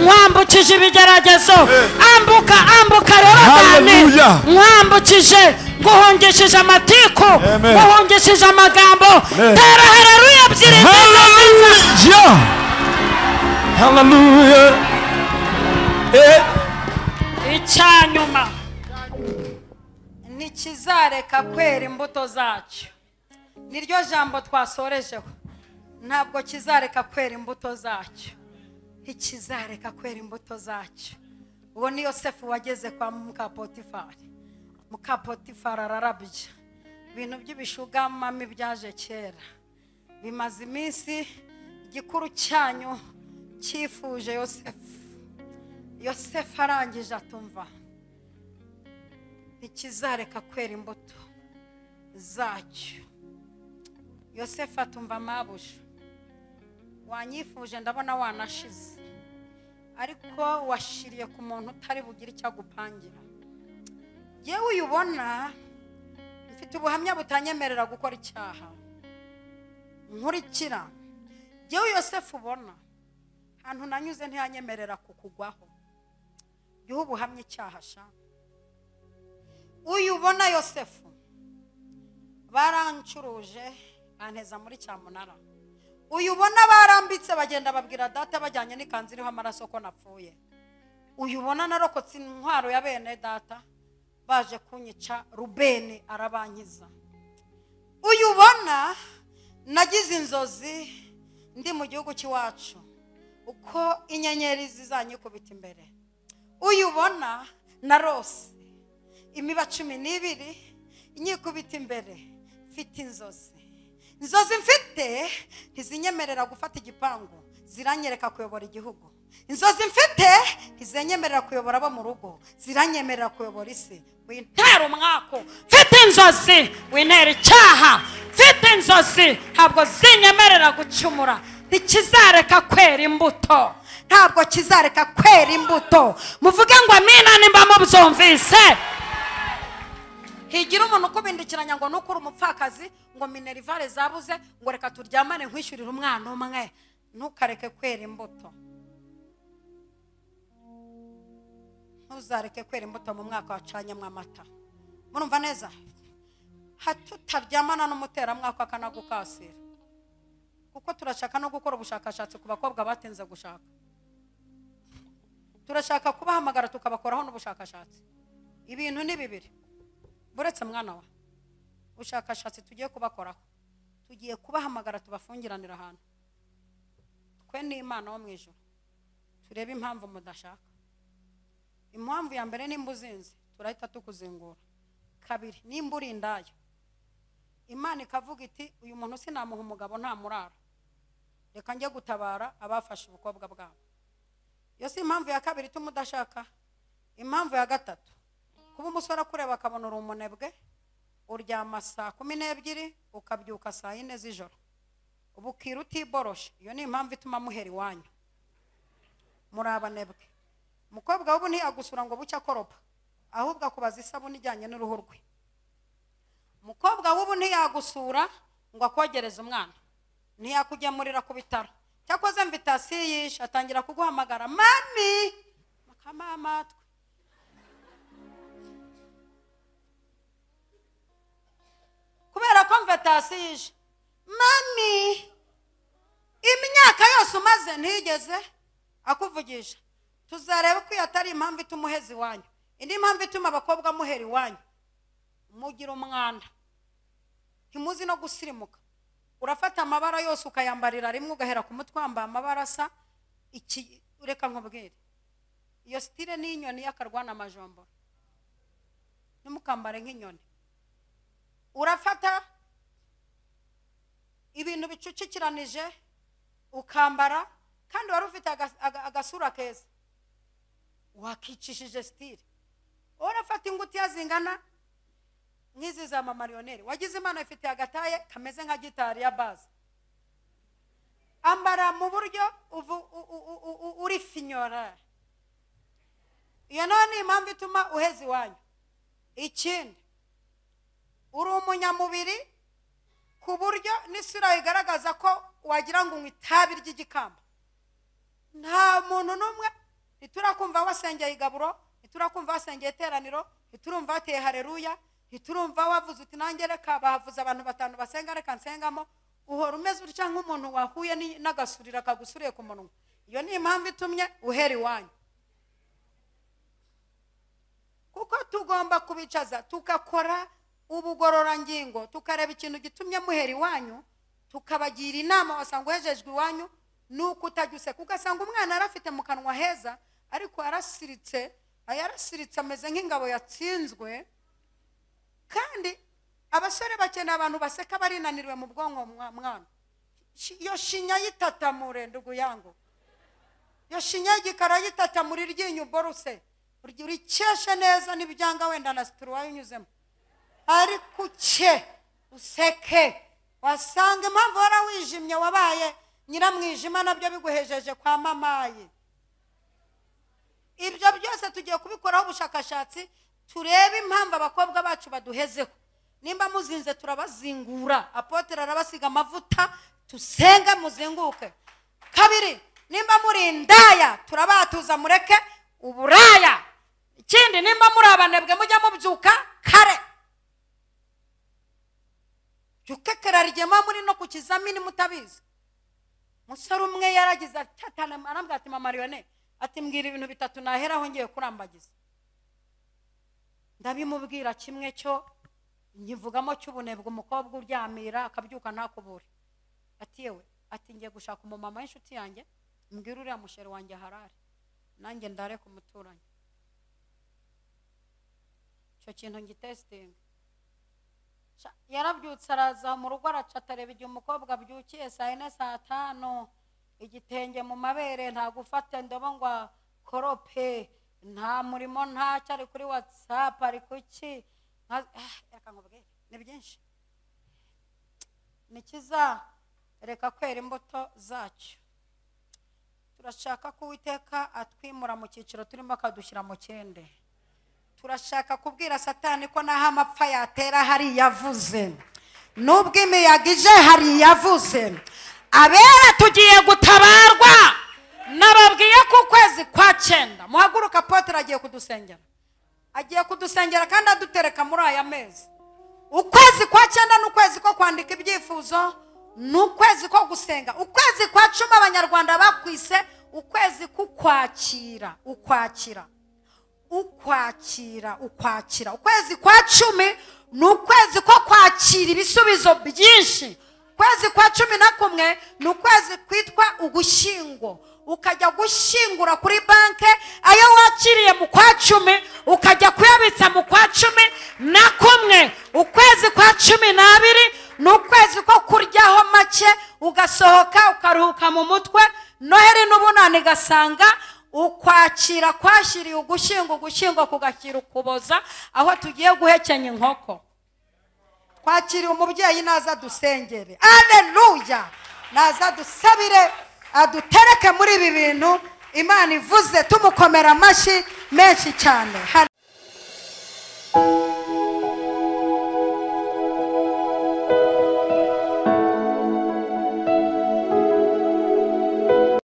Mwambukije ibigeragezo. Ambuka ambuka yorodani. Mwambukije guhungishije amatiku. Guhungishije amagambo. Tera hareruya byiringiza Hallelujah. Eh. icyanyuma. Ntikizareka kwera imbuto zacyo. Niryo jambo twasorejeho. Ntabwo kizareka kwera imbuto zacyo. Ntikizareka kwera imbuto zacyo. Uwo ni yosefu wageze kwa mukapotifari mukapotifari ararabya. Ibintu by'ibishugamami byaje kera. Bimaze iminsi igikuru cyanyu cyifuje yosefu yosefu arangije atumva. Ntikizareka kwera imbuto zacyo. Yosefu atumva amabuja wanyifuje ndabona wanashize. Ariko washiriye ku muntu utari bugire icyo agupangira. Yewe uyubona mfite ubuhamya butanyemerera gukora icyaha. Nkurikira. Yewe yosefu ubona. Ahantu nanyuze ntiyanyemerera kukugwaho. Gihe ubuhamya icyaha sha uyu ubona yosefu barancuruje banteza muri cyamunara uyu ubona barambitse bagenda babwira data bajyanye n'ikanzu iriho amaraso ko napfuye. Uyu ubona narokotse intwaro ya bene data baje kunyica rubeni arabankiza. Uyu ubona nagize inzozi ndi mu gihugu cy'iwacu. Uko inyenyeri zizanyikubita imbere. Uyu ubona narose imiba cumi n'ibiri inyikubita imbere. Mfite inzozi. Inzozi mfite ntizinyemerera gufata igipangu ziranyereka kuyobora igihugu. Inzozi mfite ntizinyemerera kuyobora abo mu rugo ziranyemerera kuyobora isi. Wintera umwako mfite inzozi. Wintera icyaha. Mfite inzozi. Ntabwo zinyemerera gucumura. Ntikizareka kwera imbuto. Ntabwo kizareka kwera imbuto. Muvuge ngo amina nimba mubyumvise. Higira umuntu ukubindikiranya ngo nukure umupfakazi ngo minerivare zabuze ngo reka turyamane nkwishyurire umwana umwe. Ntukareke kwera imbuto. Ntuzareke kwera imbuto mu mwaka wacanyemo amata murumva neza? Hatutaryamana n'umuteramwaka akanagukasira kuko turashaka no gukora ubushakashatsi ku bakobwa batinze gushaka. Turashaka kubahamagara tukabakoraho n'ubushakashatsi. Ibintu ni bibiri. Buretse mwana wa. Ubushakashatsi tugiye kubakoraho. Tugiye kubahamagara tubafungiranira ahantu. Twe n'imana wo mu ijoro turebe impamvu mudashaka. Impamvu ya mbere nimba uzinze turahita tukuzingura. Kabiri nimba uri indaya imana ikavuga iti uyu muntu sinamuha umugabo ntamurara reka njye gutabara abafashe ubukobwa bwabo. Iyo si impamvu ya kabiri ituma udashaka impamvu ya gatatu kuba umusore akureba akabona uri umunebwe uryama saa kumi n'ebyiri ukabyuka saa yine z'ijoro. Ubu ukira utiboroshe iyo ni impamvu ituma muhera iwanyu. Muri abanebwe umukobwa w'ubu ntiyagusura ngo bucye akoropa ahubwo akubaza isabune ijyanye n'uruhu rwe. Umukobwa w'ubu ntiyagusura ngo akogereze umwana. Ntiyakugemurira ku bitaro. Cyakoze mvitasiyo yishe atangira kuguhamagara mami! Mukamamatwe kubera ko mvitasiyo yishe mami imyaka yose umaze ntigeze? Akuvugisha tuzareba ko iyo atari impamvu ituma uheza iwanyu. Indi mpamvu ituma abakobwa muhera iwanyu. Mugira umwanda. Ntimuzi no gusirimuka. Urafata amabara yose ukayambarira rimwe ugahera ku mutwe wambaye amabara asa iki reka nkubwire iyo sitire ni inyoni y'akarwana amajomboro ntimukambare nk'inyoni. Urafata ibintu bicucikiranije ukambara kandi wari ufite aga- aga- agasura keza. Wakicishije sitire urafata ingutiya zingana nk'izi za mamariyoneri wagize imana ifite agataye kameze nka gitari ya baze ambara mu buryo uri finyora. Iyo na yo ni impamvu ituma uheza iwanyu ikindi uri umunyamubiri ku buryo n'isura igaragaza ko wagira ngo unywa itabi ry'igikamba nta muntu n'umwe ntiturakumva wasengeye igaburo ntiturakumva wasengeye iteraniro ntiturumva wateye hareruya ntiturumva wavuze uti nanjye reka bahavuze abantu batanu basenga reka nsengamo. Uhora umeze utya nk'umuntu wahuye n'agasurira kagusuriye ku munwa? Iyo ni impamvu itumye uhera iwanyu. Kuko tugomba kubicaza tugakora ubugororangingo tukareba ikintu gitumye muhera iwanyu tukabagira inama wasanga uhejejwe iwanyu ni uko utajya useka ugasanga umwana yari afite mu kanwa heza ariko yarasiritse yarasiritse ameze nk'ingabo yatsinzwe kandi abasore bakeneye abantu baseka barinaniriwe mu bwonko mwa- mwana. Iyo shinya yitatamure ndugu yangu. Iyo shinya y'igikara yitatamura iryinyo boruse. Urikeshe neza n'ibyanga wenda na sitiri wayunyuzemo ariko uke useke. Wasanga impamvu warawijimye wabaye nyiramwijima na byo biguhejeje kwa mamaye ibyo byose tugiye kubikoraho ubushakashatsi turebe impamvu abakobwa bacu baduhezeho. Nimba muzinze turabazingura. Apotere arabasiga amavuta tusenge muzinguke kabiri nimba muri indaya turabatuza mureke uburaya. Ikindi nimba muri abanebwe mujya mubyuka kare. Byuke kare igihe muba muri no ku kizamini mutabizi. Umusore umwe yaragize ati "Tata, arambwira ati mama ati mbwira ibintu bitatu naheraho ngiye kurambagiza. Ndabimubwira kimwe cyo nkivugamo cy'ubunebwe umukobwa uryamira akabyuka ntakubure ati yewe ati ngiye gushaka umumama w'inshuti yanjye mbwira uriya mushere wanjye harare nanjye ndare ku muturanyi. Icyo kintu ngitesitinga yarabyutse araza mu rugo araca atareba igihe umukobwa abyukiye saa yine saa tanu. Igitenge mu mabere nta gufata indobo ngo akorope. Nta murimo ntacyo ari kuri watsapu ari kuki ni byinshi. Nikiza reka kwera imbuto zacyo turashaka ko uwiteka atwimura mu cyiciro turimo akadushyira mu kindi. Turashaka kubwira satani ko naho amapfa yatera hari yavuze n'ubwo imiyaga ije hari yavuze abera tugiye gutabarwa! Nababwiye ko ukwezi kwa cyenda. Muhaguruka apotere agiye kudusengera. Agiye kudusengera kandi adutereka muri aya mezi. Ukwezi kwa cyenda ni ukwezi ko kwandika ibyifuzo ni ukwezi ko gusenga. Ukwezi kwa cumi abanyarwanda bakwise ukwezi k'ukwakira ukwakira. Ukwakira ukwakira. Ukwezi kwa cumi ni ukwezi ko kwakira ibisubizo byinshi. Ukwezi kwa cumi na kumwe ni ukwezi kwitwa ugushyingo. Ukajya gushyingura kuri banki ayo wakiriye mu kwa cumi ukajya kuyabitsa mu kwa cumi na kumwe. Ukwezi kwa cumi n'abiri ni ukwezi ko kuryaho make ugasohoka ukaruhuka mu mutwe noheri n'ubunani igasanga ukwakira kwashyiriye ugushyingo ugushyingo kugashyira ukuboza aho tugiye guhekenya inkoko. Twakiriye umubyeyi naza dusengere. Aleluya naza dusabire adutereke muri ibi bintu. Imana ivuze tumukomera amashyi menshi cyane.